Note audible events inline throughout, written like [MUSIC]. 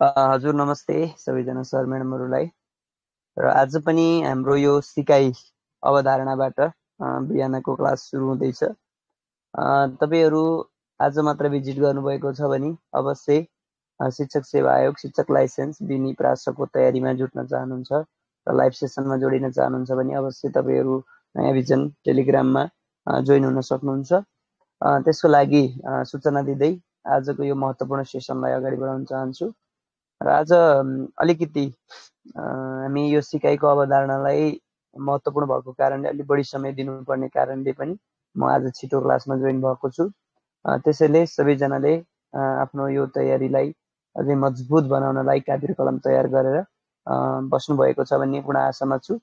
हजुर नमस्ते सबैजना सर म्याडमहरूलाई। र आज पनि हाम्रो यो सिकाइ अवधारणाबाट बिहानको क्लास सुरु हुँदैछ। तपाईँहरू आज मात्र भिजिट गर्नुभएको छ भने अवश्य शिक्षक सेवा आयोग शिक्षक लाइसेन्स बिनी प्रासको तयारीमा जुट्न चाहनुहुन्छ र लाइभ सेसनमा जोडिन चाहनुहुन्छ भने अवश्य तपाईँहरू नयाँ भिजन टेलिग्राममा जोइन हुन सक्नुहुन्छ। त्यसको लागि सूचना दिँदै आजको यो महत्त्वपूर्ण सेसनलाई अगाडि बढाउन चाहन्छु। र आज अलिकति हामी यो सिकाइको अवधारणालाई महत्त्वपूर्ण भएको कारणले अलिक बढी समय दिनुपर्ने कारणले पनि म आज छिटो क्लासमा जोइन भएको छु। त्यसैले सबैजनाले आफ्नो यो तयारीलाई अझै मजबुत बनाउनलाई काबिर कलम तयार गरेर बस्नुभएको छ भन्ने पूर्ण आशामा छु।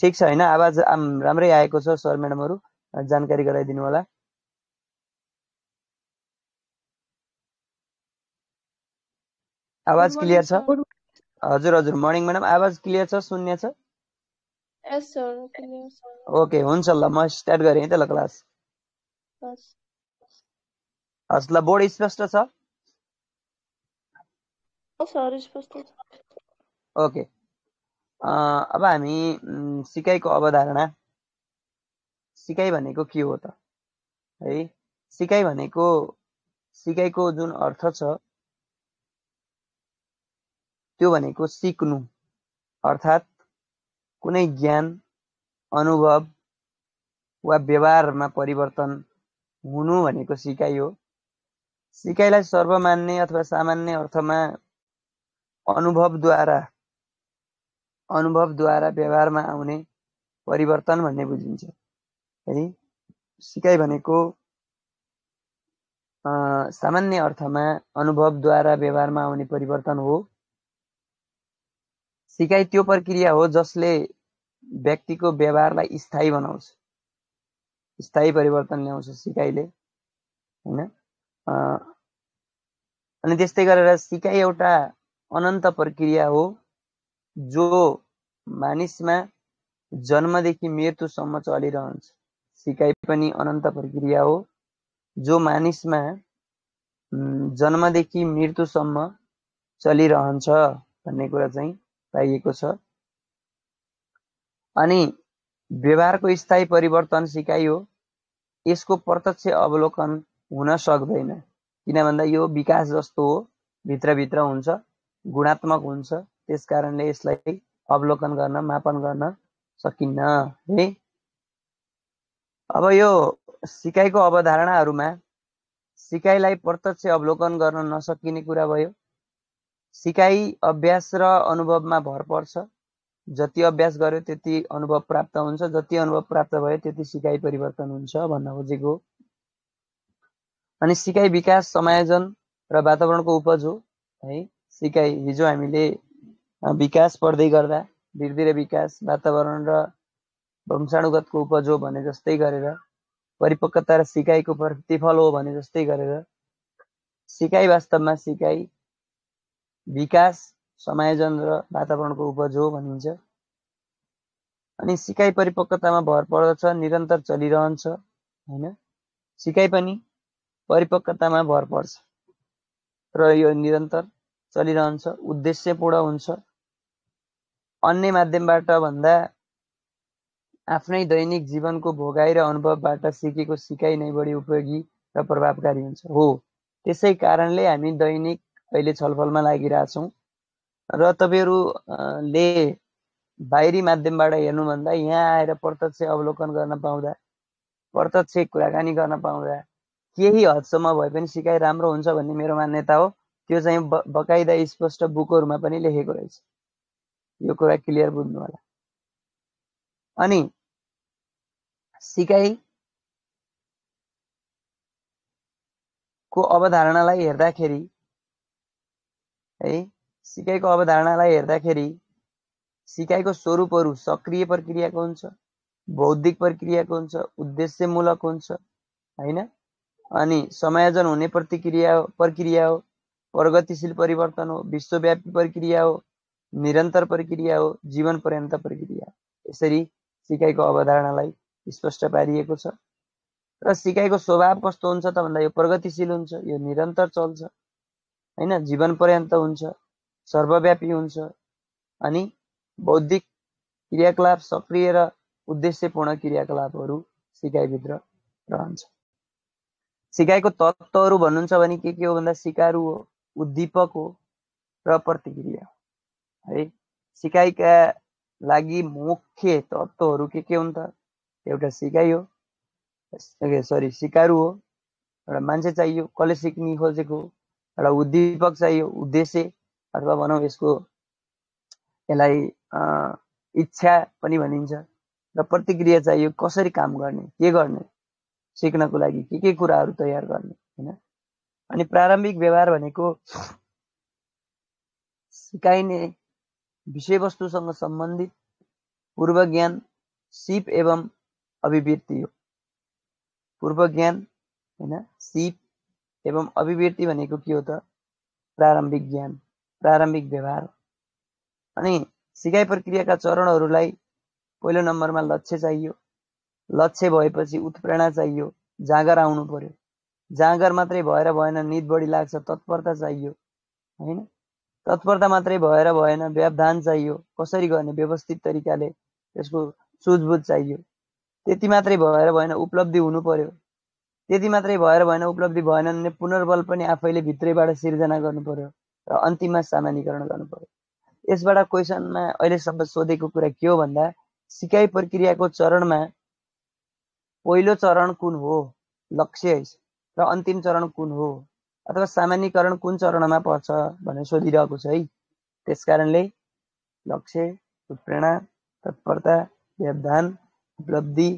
ठिक छ होइन? आवाज राम्रै आएको छ सर म्याडमहरू। जानकारी गराइदिनु होला। आवाज क्लियर छ? हजुर हजुर। मर्निङ म्याडम आवाज क्लियर छ? शून्य छ? ओके हुन्छ ल। म स्टार्ट गरेँ है त ल क्लास हस् ल बोर्ड स्पष्ट छ? ओके अब हामी सिकाइको अवधारणा। सिकाइ भनेको के हो त? है? सिकाइ भनेको सिकाइको जुन अर्थ छ त्यो भनेको सिक्नु अर्थात् कुनै ज्ञान अनुभव वा व्यवहारमा परिवर्तन हुनु भनेको सिकाइ हो। सिकाइलाई सर्वमान्य अथवा सामान्य अर्थमा अनुभवद्वारा अनुभवद्वारा व्यवहारमा आउने परिवर्तन भन्ने बुझिन्छ। है सिकाइ भनेको सामान्य अर्थमा अनुभवद्वारा व्यवहारमा आउने परिवर्तन हो सिकाइ त्यो प्रक्रिया हो जसले व्यक्तिको व्यवहारलाई स्थायी बनाउँछ। स्थायी परिवर्तन ल्याउँछ सिकाइले होइन? अनि त्यस्तै गरेर सिकाइ एउटा अनन्त प्रक्रिया हो जो मानिसमा जन्मदेखि मृत्युसम्म चलिरहन्छ। सिकाइ पनि अनन्त प्रक्रिया हो जो मानिसमा जन्मदेखि मृत्युसम्म चलिरहन्छ भन्ने कुरा चाहिँ पाइएको छ। अनि व्यवहारको स्थायी परिवर्तन सिकाइयो। यसको प्रत्यक्ष अवलोकन हुन सक्दैन किन भन्दा यो विकास जस्तो हो भित्रभित्र हुन्छ गुणात्मक हुन्छ त्यस कारणले यसलाई अवलोकन गर्न मापन गर्न सकिन्न है? अब यो सिकाइको अवधारणाहरूमा सिकाइलाई प्रत्यक्ष अवलोकन गर्न नसकिने कुरा भयो। सिकाइ अभ्यास र अनुभवमा भर पर्छ। जति अभ्यास गर्यो त्यति अनुभव प्राप्त हुन्छ जति अनुभव प्राप्त भयो त्यति सिकाइ परिवर्तन हुन्छ भन्न खोजेको अनि सिकाइ विकास समायोजन र वातावरणको उपज हो है। सिकाइ हिजो हामीले विकास पढ्दै गर्दा वृद्धि र विकास वातावरण र वंशाणुगतको उपज हो भने जस्तै गरेर परिपक्वता र सिकाइको प्रतिफल हो भने जस्तै गरेर सिकाइ वास्तवमा सिकाइ विकास समायोजन र वातावरणको उपज हो भनिन्छ। अनि सिकाइ परिपक्वतामा भर पर्दछ निरन्तर चलिरहन्छ होइन? सिकाइ पनि परिपक्वतामा भर पर्छ। र यो निरन्तर चलिरहन्छ उद्देश्यपूर्ण हुन्छ। अन्य माध्यमबाट भन्दा आफ्नै दैनिक जीवनको भोगाइ र अनुभवबाट सिकेको सिकाइ नै बढी उपयोगी र प्रभावकारी हुन्छ। हो। त्यसै कारणले हामी दैनिक अहिले छलफलमा लागिरहेछौँ। र तपाईँहरूले बाहिरी माध्यमबाट हेर्नुभन्दा यहाँ आएर प्रत्यक्ष अवलोकन गर्न पाउँदा प्रत्यक्ष कुराकानी गर्न पाउँदा केही हदसम्म भए पनि सिकाइ राम्रो हुन्छ भन्ने मेरो मान्यता हो। त्यो चाहिँ ब बकाइदा स्पष्ट बुकहरूमा पनि लेखेको रहेछ। यो कुरा क्लियर बुझ्नु होला। अनि सिकाइ को अवधारणालाई हेर्दाखेरि है सिकाइको अवधारणालाई हेर्दाखेरि सिकाइको स्वरूपहरू सक्रिय प्रक्रियाको हुन्छ बौद्धिक प्रक्रियाको हुन्छ उद्देश्यमूलक हुन्छ होइन? अनि समायोजन हुने प्रतिक्रिया प्रक्रिया हो प्रगतिशील परिवर्तन हो विश्वव्यापी प्रक्रिया हो निरन्तर प्रक्रिया हो जीवन पर्यन्त प्रक्रिया यसरी सिकाइको अवधारणालाई स्पष्ट पारिएको छ। र सिकाइको स्वभाव कस्तो हुन्छ त भन्दा यो प्रगतिशील हुन्छ यो निरन्तर चल्छ। होइन? जीवन पर्यन्त हुन्छ सर्वव्यापी हुन्छ अनि बौद्धिक क्रियाकलाप सक्रिय र उद्देश्यपूर्ण क्रियाकलापहरू सिकाइभित्र रहन्छ। सिकाइको तत्त्वहरू भन्नुहुन्छ भने के के हो भन्दा सिकारु हो उद्दीपक हो र प्रतिक्रिया है। सिकाइका लागि मुख्य तत्त्वहरू के के हुन् त? एउटा सिकाइ हो सरी सिकारु हो एउटा मान्छे चाहियो कसले सिक्ने खोजेको एउटा उद्दीपक चाहियो उद्देश्य अथवा भनौँ यसको यसलाई इच्छा पनि भनिन्छ र प्रतिक्रिया चाहियो कसरी काम गर्ने के गर्ने सिक्नको लागि के के कुराहरू तयार गर्ने होइन? अनि प्रारम्भिक व्यवहार भनेको सिकाइने विषयवस्तुसँग सम्बन्धित पूर्व ज्ञान सिप एवं अभिवृत्ति हो। पूर्व ज्ञान होइन सिप एवं अभिवृत्ति भनेको के हो त? प्रारम्भिक ज्ञान प्रारम्भिक व्यवहार। अनि सिकाइ प्रक्रियाका चरणहरूलाई पहिलो नम्बरमा लक्ष्य चाहियो। लक्ष्य भएपछि उत्प्रेरणा चाहियो। जाँगर आउनु पर्यो। जाँगर मात्रै भएर भएन निद बढी लाग्छ तत्परता चाहियो। होइन? तत्परता मात्रै भएर भएन व्यवधान चाहियो। कसरी गर्ने? व्यवस्थित तरिकाले त्यसको सुझबुझ चाहियो। त्यति मात्रै भएर भएन उपलब्धि हुनु पर्यो। त्यति मात्रै भएर भएन उपलब्धि भएन भने पुनर्बल पनि आफैले भित्रैबाट सिर्जना गर्नु पर्यो र अन्तिममा सामान्यकरण गर्नु पर्यो। यसबाट क्वेसनमा अहिलेसम्म सोधेको कुरा के हो भन्दा सिकाइ प्रक्रियाको चरणमा पहिलो चरण कुन हो? लक्ष्य र अन्तिम चरण कुन हो? अथवा सामान्यकरण कुन चरणमा पर्छ भनेर सोधिरहेको छ है। त्यस कारणले लक्ष्य उत्प्रेरणा तत्परता व्यवधान उपलब्धि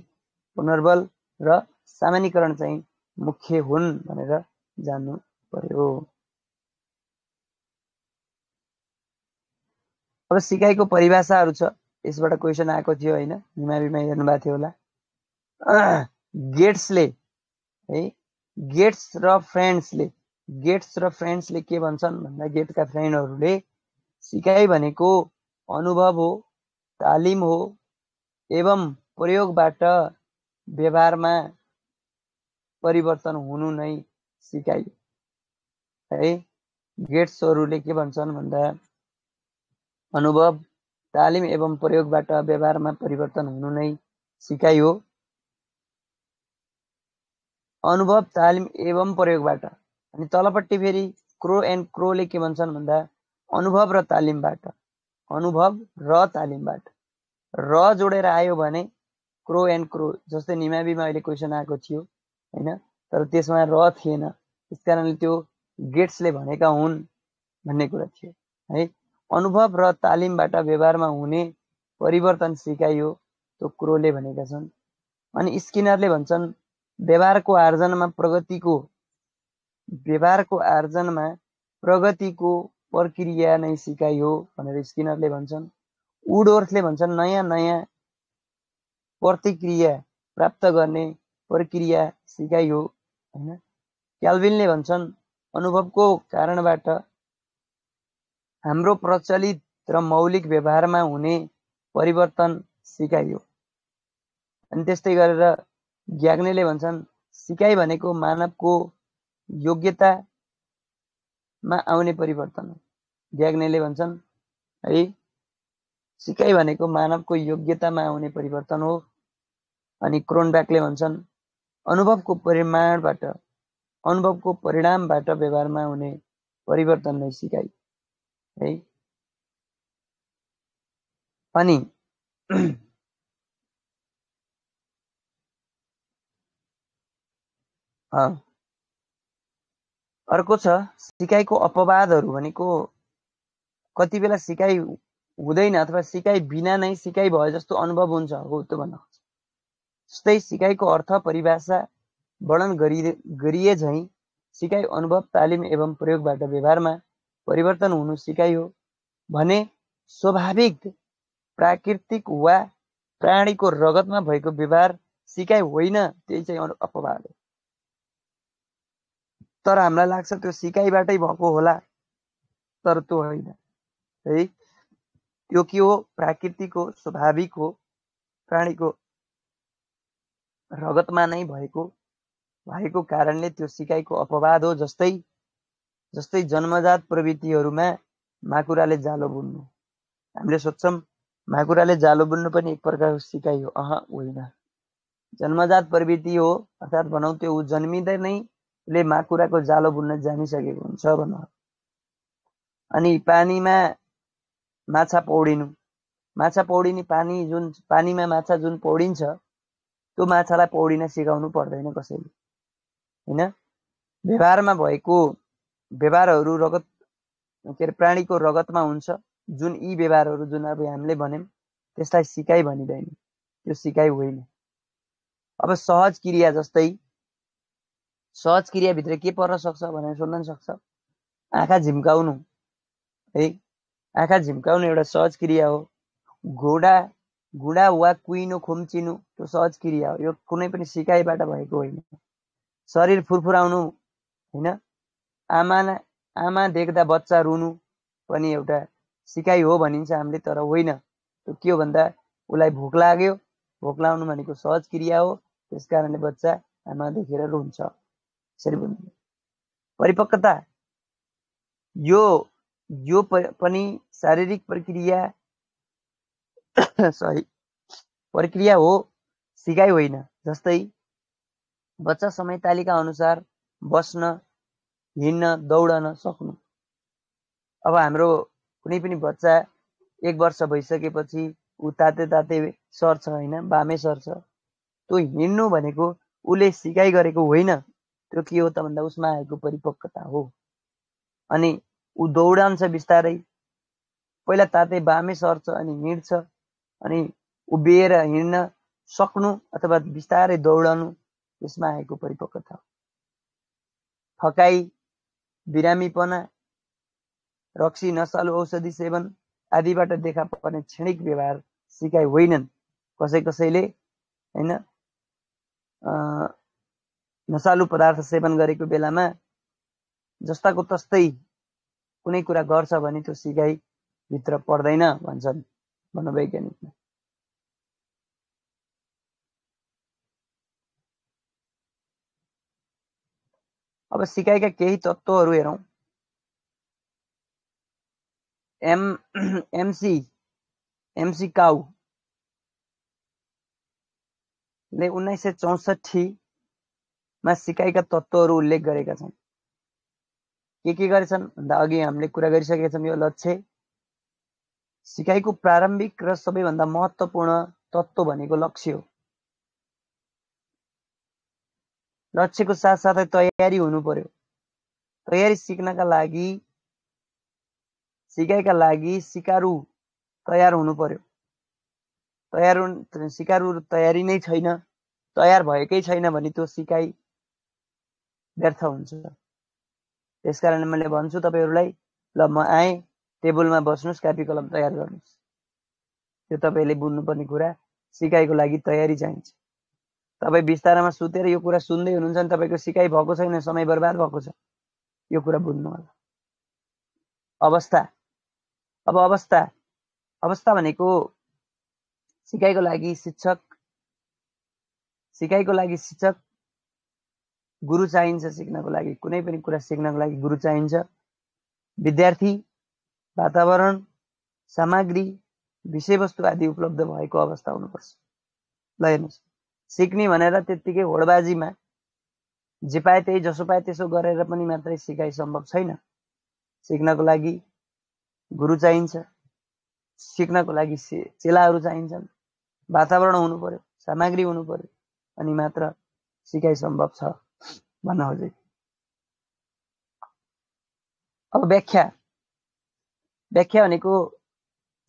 पुनर्बल र सामान्यकरण चाहिँ मुख्य हुन् भनेर जान्नु पर्यो। अब सिकाइको परिभाषाहरू छ। यसबाट क्वेसन आएको थियो होइन। बिमा बिमा हेर्नुभएको थियो होला। [CLEARS THROAT] गेट्सले है गेट्स र फ्रेन्ड्सले गेट्स र फ्रेन्ड्सले के भन्छन् भन्दा गेटका फ्रेन्डहरूले सिकाइ भनेको अनुभव हो तालिम हो एवं प्रयोगबाट व्यवहारमा परिवर्तन हुनु नै सिकाइ है गेट्सहरूले के भन्छन् भन्दा अनुभव तालिम एवं प्रयोगबाट व्यवहारमा परिवर्तन हुनु नै सिकाइ हो अनुभव तालिम एवं प्रयोगबाट। अनि तलपट्टि फेरि क्रो एन्ड क्रोले के भन्छन् भन्दा अनुभव र तालिमबाट। अनुभव र तालिमबाट। र जोडेर आयो भने क्रो एन्ड क्रो जस्तै निमाविमा अहिले क्वेसन आएको थियो। होइन? तर त्यसमा र थिएन। त्यस कारणले त्यो गेट्सले भनेका हुन् भन्ने कुरा थियो है? अनुभव र तालिमबाट व्यवहारमा हुने परिवर्तन सिकाइयो त्यो क्रोले भनेका छन्। अनि स्किनरले भन्छन् व्यवहारको आर्जनमा प्रगतिको व्यवहारको आर्जनमा प्रगतिको प्रक्रिया नै सिकाइयो भनेर स्किनरले भन्छन्। वुडवर्थले भन्छन् नयाँ नयाँ प्रतिक्रिया प्राप्त गर्ने प्रक्रिया सिकाइयो होइन? क्याल्भिनले भन्छन् अनुभवको कारणबाट हाम्रो प्रचलित र मौलिक व्यवहारमा हुने परिवर्तन सिकाइयो। अनि त्यस्तै गरेर ग्याग्नेले भन्छन् सिकाइ भनेको मानवको योग्यतामा आउने परिवर्तन हो। ग्याग्नेले भन्छन् है सिकाइ भनेको मानवको योग्यतामा आउने परिवर्तन हो। अनि क्रोनब्याकले भन्छन् अनुभवको परिमाणबाट अनुभवको परिणामबाट व्यवहारमा हुने परिवर्तन नै सिकाइ है? अनि [CLEARS THROAT] अर्को छ सिकाइको अपवादहरू भनेको कति बेला सिकाइ हुँदैन अथवा सिकाइ बिना नै सिकाइ भए जस्तो अनुभव हुन्छ हो त्यो भन्न। जस्तै सिकाइको अर्थ परिभाषा वर्णन गरिए झैँ सिकाइ अनुभव, तालिम एवं प्रयोगबाट व्यवहारमा परिवर्तन हुनु सिकाइ हो भने स्वाभाविक, प्राकृतिक वा प्राणीको रगतमा भएको व्यवहार सिकाइ होइन त्यही चाहिँ अपवाद हो। तर हामीलाई लाग्छ त्यो सिकाइबाटै भएको होला, तर त्यो होइन। है, त्यो के हो? प्राकृतिक हो, स्वाभाविक हो, प्राणीको रगतमा नै भएको भएको कारणले त्यो सिकाइको अपवाद हो जस्तै जस्तै जन्मजात प्रवृत्तिहरूमा माकुराले जालो बुन्नु। हामीले सोध्छौँ माकुराले जालो बुन्नु पनि एक प्रकारको सिकाइ हो। अह होइन। जन्मजात प्रवृत्ति हो अर्थात् भनौँ त्यो ऊ जन्मिँदै नै उसले माकुराको जालो बुन्न जानिसकेको हुन्छ भनौँ। अनि पानीमा माछा पौडिनु। माछा पौडिने पानी जुन पानीमा माछा जुन पौडिन्छ त्यो माछालाई पौडिन सिकाउनु पर्दैन कसैले होइन व्यवहारमा भएको व्यवहारहरू रगत के अरे प्राणीको रगतमा हुन्छ जुन यी व्यवहारहरू जुन अब हामीले भन्यौँ त्यसलाई सिकाइ भनिँदैन त्यो सिकाइ होइन अब सहज क्रिया जस्तै सहज क्रियाभित्र के पर्न सक्छ भनेर सोध्न सक्छ आँखा झिम्काउनु है आँखा झिम्काउनु एउटा सहज क्रिया हो घोडा घुडा वा कुइनो खुम्चिनु त्यो सहज क्रिया हो। यो कुनै पनि सिकाइबाट भएको होइन। शरीर फुरफुराउनु होइन। आमा आमा देख्दा बच्चा रुनु पनि एउटा सिकाइ हो भनिन्छ हामीले तर होइन। त्यो के हो भन्दा उसलाई भोक लाग्यो। भोक लाउनु भनेको सहज क्रिया हो। त्यस कारणले बच्चा आमा देखेर रुन्छ। यसरी भन्नु। परिपक्वता। यो यो पनि शारीरिक प्रक्रिया सरी प्रक्रिया हो सिकाइ होइन जस्तै बच्चा समय तालिका अनुसार बस्न हिँड्न दौडन सक्नु अब हाम्रो कुनै पनि बच्चा एक वर्ष भइसकेपछि ऊ ताते ताते सर्छ होइन बामे सर्छ त्यो हिँड्नु भनेको उसले सिकाइ गरेको होइन त्यो के हो त भन्दा उसमा आएको परिपक्वता हो अनि ऊ दौडान्छ बिस्तारै पहिला ताते बामे सर्छ अनि हिँड्छ अनि उभिएर हिँड्न सक्नु अथवा बिस्तारै दौडनु त्यसमा आएको परिपक्वता थकाइ बिरामीपना रक्सी नसालु औषधि सेवन आदिबाट देखा पर्ने क्षणिक व्यवहार सिकाइ होइनन्। कसै कसैले होइन नसालु पदार्थ सेवन गरेको बेलामा जस्ताको तस्तै कुनै कुरा गर्छ भने त्यो सिकाइ भित्र पर्दैन भन्छन्। मनोवैज्ञानिकमा अब सिकाइका केही तत्त्वहरू हेरौँ। एम एमसी एमसी काउले उन्नाइस सय चौसठीमा सिकाइका तत्त्वहरू उल्लेख गरेका छन्। के के गरेछन्? भन्दा अघि हामीले कुरा गरिसकेका छौँ यो लक्ष्य। सिकाइको प्रारम्भिक र सबैभन्दा महत्त्वपूर्ण तत्त्व भनेको लक्ष्य हो। लक्ष्यको साथसाथै तयारी हुनु पर्यो। तयारी सिक्नका लागि सिकाइका लागि सिकारु तयार हुनु पर्यो। तयार सिकारु तयारी नै छैन तयार भएकै छैन भने त्यो सिकाइ व्यर्थ हुन्छ। त्यस कारण मैले भन्छु तपाईँहरूलाई ल म आएँ टेबलमा बस्नुहोस् कापी कलम तयार गर्नुहोस्। त्यो तपाईँले बुझ्नुपर्ने कुरा सिकाइको लागि तयारी चाहिन्छ। तपाईँ बिस्तारामा सुतेर यो कुरा सुन्दै हुनुहुन्छ भने तपाईँको सिकाइ भएको छैन समय बर्बाद भएको छ। यो कुरा बुझ्नु होला। अवस्था। अब अवस्था। अवस्था भनेको सिकाइको लागि शिक्षक। सिकाइको लागि शिक्षक। गुरु चाहिन्छ सिक्नको लागि। कुनै पनि कुरा सिक्नको लागि गुरु चाहिन्छ। विद्यार्थी। वातावरण सामग्री विषयवस्तु आदि उपलब्ध भएको अवस्था हुनुपर्छ ल हेर्नुहोस् सिक्ने भनेर त्यत्तिकै होडबाजीमा जे पाए त्यही जसो पाए त्यसो गरेर पनि मात्रै सिकाइ सम्भव छैन सिक्नको लागि गुरु चाहिन्छ सिक्नको लागि चेलाहरू चाहिन्छन् वातावरण हुनु पर्यो सामग्री हुनु पर्यो अनि मात्र सिकाइ सम्भव छ भन्न खोजेको अब व्याख्या व्याख्या भनेको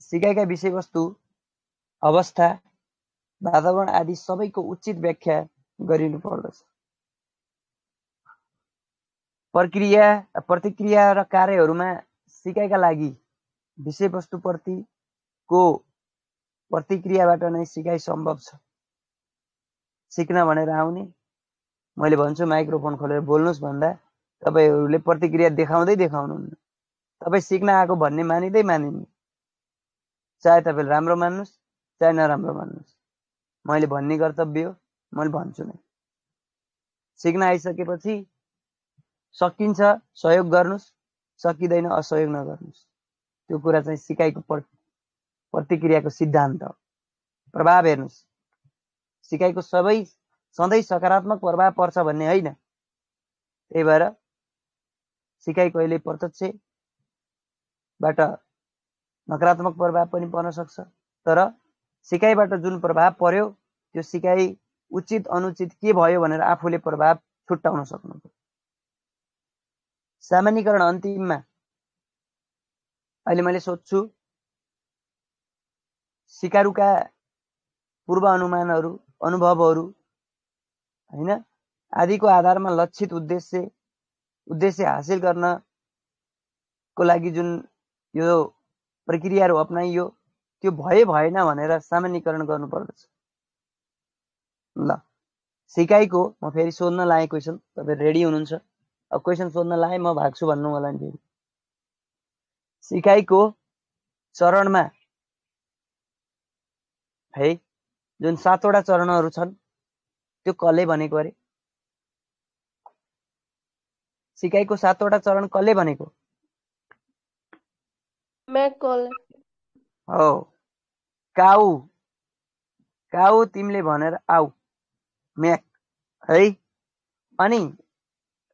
सिकाइका विषयवस्तु अवस्था वातावरण आदि सबैको उचित व्याख्या गरिनु पर्दछ प्रक्रिया प्रतिक्रिया र कार्यहरूमा सिकाइका लागि विषयवस्तुप्रतिको प्रतिक्रियाबाट नै सिकाइ सम्भव छ सिक्न भनेर आउने मैले भन्छु माइक्रोफोन खोलेर बोल्नुहोस् भन्दा तपाईँहरूले प्रतिक्रिया देखाउँदै देखाउनुहुन्न तपाईँ सिक्न आएको भन्ने मानिँदै मानिनु। चाहे तपाईँले राम्रो मान्नुहोस् चाहे नराम्रो मान्नुहोस्। मैले भन्ने कर्तव्य हो मैले भन्छु नै। सिक्न आइसकेपछि सकिन्छ सहयोग गर्नुहोस् सकिँदैन असहयोग नगर्नुहोस्। त्यो कुरा चाहिँ सिकाइको प्रतिक्रियाको सिद्धान्त हो। प्रभाव हेर्नुहोस्। सिकाइको सबै सधैँ सकारात्मक प्रभाव पर्छ भन्ने होइन। त्यही भएर सिकाइ कहिले प्रत्यक्षबाट नकारात्मक प्रभाव पनि पर्न सक्छ। तर सिकाइबाट जुन प्रभाव पर्यो त्यो सिकाइ उचित अनुचित के भयो भनेर आफूले प्रभाव छुट्याउन सक्नु सामान्यकरण अन्तिममा अहिले मैले सोध्छु सिकारुका पूर्व अनुमानहरू अनुभवहरू होइन आदिको आधारमा लक्षित उद्देश्य उद्देश्य हासिल गर्नको लागि जुन यो प्रक्रियाहरू अप्नाइयो त्यो भए भएन भनेर सामान्यकरण गर्नुपर्दछ। ल सिकाइको म फेरि सोध्न लाएँ क्वेसन तपाईँ रेडी हुनुहुन्छ? अब क्वेसन सोध्न लाएँ म भाग्छु भन्नु होला नि फेरि। सिकाइको चरणमा है जुन सातवटा चरणहरू छन् त्यो कसले भनेको अरे? सिकाइको सातवटा चरण कसले भनेको? हो। काउ। काउ तिमीले भनेर आऊ म्याक। है। अनि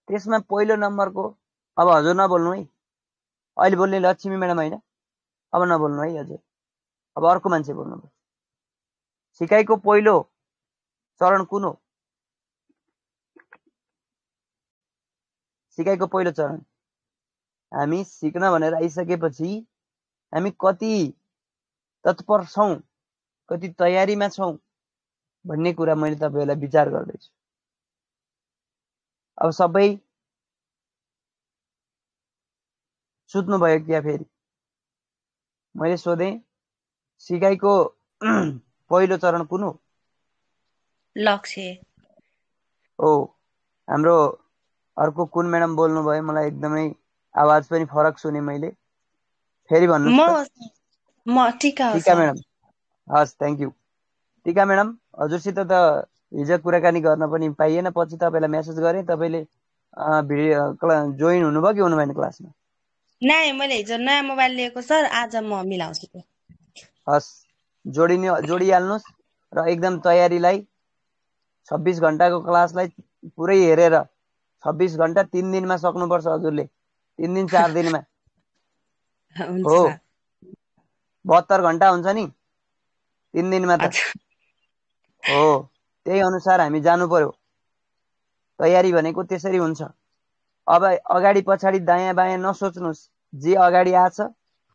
त्यसमा पहिलो नम्बरको अब हजुर नबोल्नु है। अहिले बोल्ने लक्ष्मी म्याडम होइन। अब नबोल्नु है हजुर। अब अर्को मान्छे बोल्नु सिकाइको पहिलो चरण कुन हो? सिकाइको पहिलो चरण। हामी सिक्न भनेर आइसकेपछि हामी कति तत्पर छौँ कति तयारीमा छौँ भन्ने कुरा मैले तपाईँहरूलाई विचार गर्दैछु। अब सबै सुत्नुभयो क्या फेरि? मैले सोधेँ सिकाइको [CLEARS THROAT] पहिलो चरण कुन हो? लक्ष्य। हो हाम्रो अर्को कुन म्याडम बोल्नुभयो? मलाई एकदमै आवाज पनि फरक सुने मैले। फेरि भन्नु टिका म्याडम। हस् थ्याङ्क यू टिका म्याडम हजुरसित त हिजो कुराकानी गर्न पनि पाइएन पछि तपाईँलाई मेसेज गरेँ तपाईँले भिडियो जोइन हुनुभयो कि हुनु भएन क्लासमा? नाइ मैले हिजो नयाँ मोबाइल लिएको सर आज म मिलाउँछु। हस् जोडिने जोडिहाल्नुहोस् र एकदम तयारीलाई छब्बिस घन्टाको क्लासलाई पुरै हेरेर छब्बिस घन्टा तिन दिनमा सक्नुपर्छ हजुरले। तिन दिन चार दिनमा। हो बहत्तर घन्टा हुन्छ नि? तिन दिनमा त। हो त्यही अनुसार हामी जानु पर्यो। तयारी भनेको त्यसरी हुन्छ। अब अगाडि पछाडि दायाँ बायाँ नसोच्नुहोस्। जे अगाडि आछ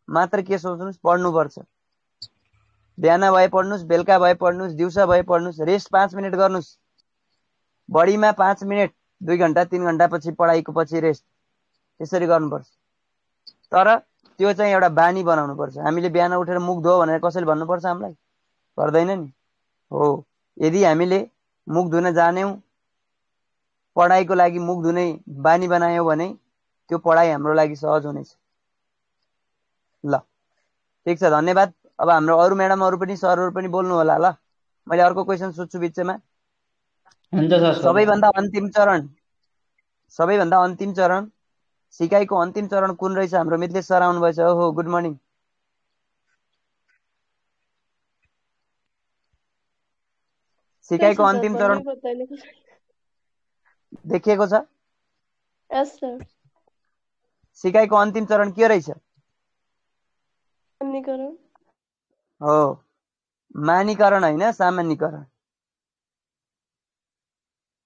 मात्र के सोच्नुहोस् पढ्नुपर्छ। बिहान भए पढ्नुहोस् बेलुका भए पढ्नुहोस् दिउँसो भए पढ्नुहोस् रेस्ट पाँच मिनट गर्नुहोस्। बढीमा पाँच मिनट दुई घन्टा तिन घन्टा पछि पढाइको पछि रेस्ट। त्यसरी गर्नुपर्छ। तर त्यो चाहिँ एउटा बानी बनाउनुपर्छ। हामीले बिहान उठेर मुख धो भनेर कसैले भन्नुपर्छ हामीलाई? गर्दैन नि। हो। यदि हामीले मुख धुन जान्यौँ पढाइको लागि मुख धुने बानी बनायौँ भने त्यो पढाइ हाम्रो लागि सहज हुनेछ। ल। ठिक छ धन्यवाद। अब हाम्रो अरू म्याडमहरू पनि सरहरू पनि बोल्नु होला ल। मैले अर्को क्वेसन सोध्छु बिचमा। सबैभन्दा अन्तिम चरण। सबैभन्दा अन्तिम चरण सिकाइको अन्तिम चरण कुन रहेछ? हाम्रो मिथिलेश सर आउनुभएछ। ओहो गुड मर्निङ सिकाइको अन्तिम चरण देखिएको छ? सिकाइको अन्तिम चरण के रहेछ? हो। मानीकरण होइन सामान्यकरण।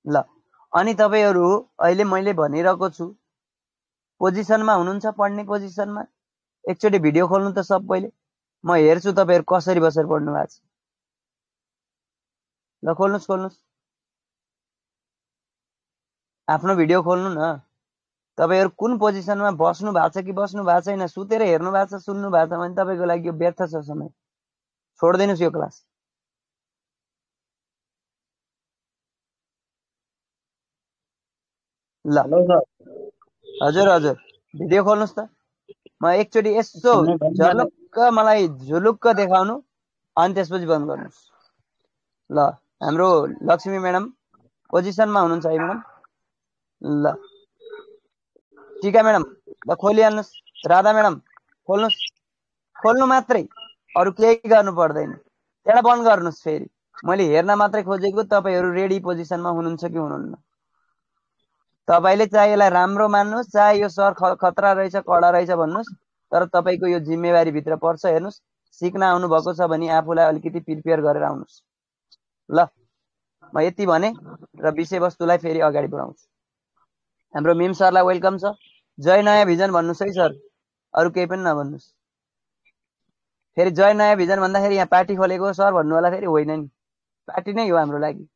ल अनि तपाईँहरू अहिले मैले भनिरहेको छु पोजिसनमा हुनुहुन्छ पढ्ने पोजिसनमा? एकचोटि भिडियो खोल्नु त सबैले म हेर्छु तपाईँहरू कसरी बसेर पढ्नु भएको छ। ल खोल्नुहोस् खोल्नुहोस्। आफ्नो भिडियो खोल्नु न। तपाईँहरू कुन पोजिसनमा बस्नु भएको छ कि बस्नु भएको छैन सुतेर हेर्नु भएको छ सुन्नु भएको छ भने तपाईँको लागि यो व्यर्थ छ समय। छोडिदिनुहोस् यो क्लास। ल। हजुर हजुर। भिडियो खोल्नुहोस् त। म एकचोटि यसो झलुक्क मलाई झुलुक्क देखाउनु अनि त्यसपछि बन्द गर्नुहोस्। ल हाम्रो लक्ष्मी म्याडम पोजिसनमा हुनुहुन्छ है म्याडम? ल। टिका म्याडम ल खोलिहाल्नुहोस्। राधा म्याडम खोल्नुहोस्। खोल्नु मात्रै अरू केही गर्नु पर्दैन। त्यसलाई बन्द गर्नुहोस् फेरि। मैले हेर्न मात्रै खोजेको तपाईँहरू रेडी पोजिसनमा हुनुहुन्छ कि हुनुहुन्न? तपाईँले चाहे यसलाई राम्रो मान्नुहोस् चाहे यो सर खतरा रहेछ कडा रहेछ भन्नुहोस् तर तपाईँको यो जिम्मेवारीभित्र पर्छ हेर्नुहोस्। सिक्न आउनुभएको छ भने आफूलाई अलिकति प्रिपेयर गरेर आउनुहोस्। ल म यति भने र विषयवस्तुलाई फेरि अगाडि बढाउँछु। हाम्रो मिम सरलाई वेलकम छ। जय नयाँ भिजन भन्नुहोस् है सर। अरू केही पनि नभन्नुहोस्। फेरि जय नयाँ भिजन भन्दाखेरि यहाँ पार्टी खोलेको सर भन्नु होला फेरि होइन नि। पार्टी नै हो हाम्रो लागि।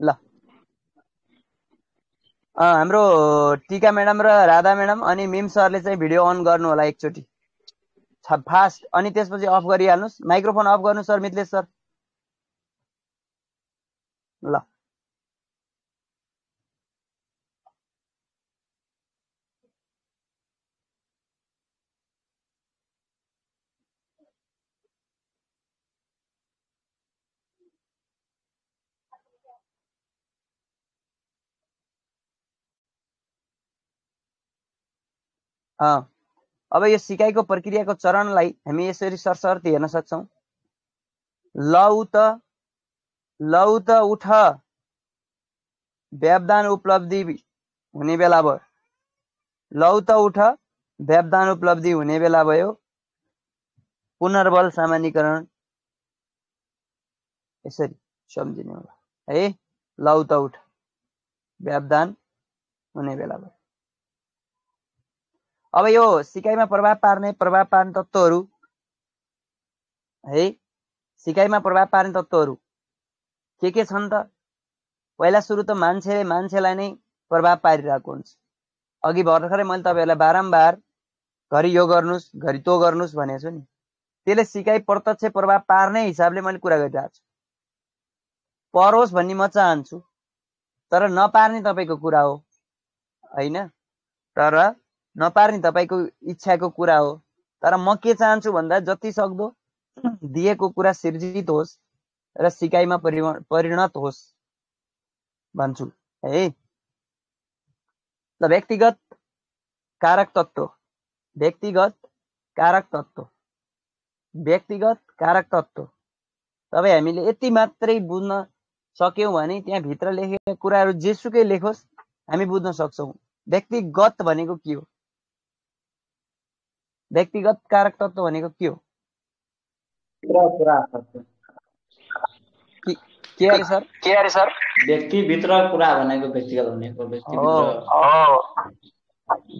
ल। हाम्रो टिका म्याडम र राधा म्याडम अनि मिम सरले चाहिँ भिडियो अन गर्नु होला एकचोटि। फास्ट। अनि त्यसपछि अफ गरिहाल्नुहोस्। माइक्रोफोन अफ गर्नु सर मिथलेश सर। ल। अब यो सिकाइको प्रक्रियाको चरणलाई हामी यसरी सरसर्ती हेर्न सक्छौँ। लौ त लौ त उठ व्यावधान उपलब्धि हुने बेला भयो। लौ त उठ व्यावधान उपलब्धि हुने बेला भयो। पुनर्बल सामान्यकरण। यसरी सम्झिने होला। है लौ त उठ व्यावधान हुने बेला भयो। अब यो सिकाइमा प्रभाव पार्ने प्रभाव पार्ने तत्त्वहरू है सिकाइमा प्रभाव पार्ने तत्त्वहरू के के छन् त पहिला सुरु त मान्छेले मान्छेलाई नै प्रभाव पारिरहेको हुन्छ अघि भर्खरै मैले तपाईँहरूलाई बारम्बार घरि यो गर्नुहोस् घरि तो गर्नुहोस् भनेको छु नि त्यसले सिकाइ प्रत्यक्ष प्रभाव पार्ने हिसाबले मैले कुरा गरिरहेको छु परोस् भन्ने म चाहन्छु तर नपार्ने तपाईँको कुरा हो होइन तर नपार्ने तपाईँको इच्छाको कुरा हो। तर म के चाहन्छु भन्दा जति सक्दो दिएको कुरा सिर्जित होस् र सिकाइमा परिणत होस् भन्छु है? ल व्यक्तिगत कारक तत्त्व। व्यक्तिगत कारक तत्त्व। व्यक्तिगत कारक तत्त्व। तपाईँ हामीले यति मात्रै बुझ्न सक्यौँ भने त्यहाँभित्र लेखेका कुराहरू जेसुकै लेखोस् हामी बुझ्न सक्छौँ। व्यक्तिगत भनेको के हो? व्यक्तिगत कारक तत्त्व भनेको के हो? के अरे सर? के अरे सर? व्यक्तिभित्र कुरा भनेको व्यक्तिगत भनेको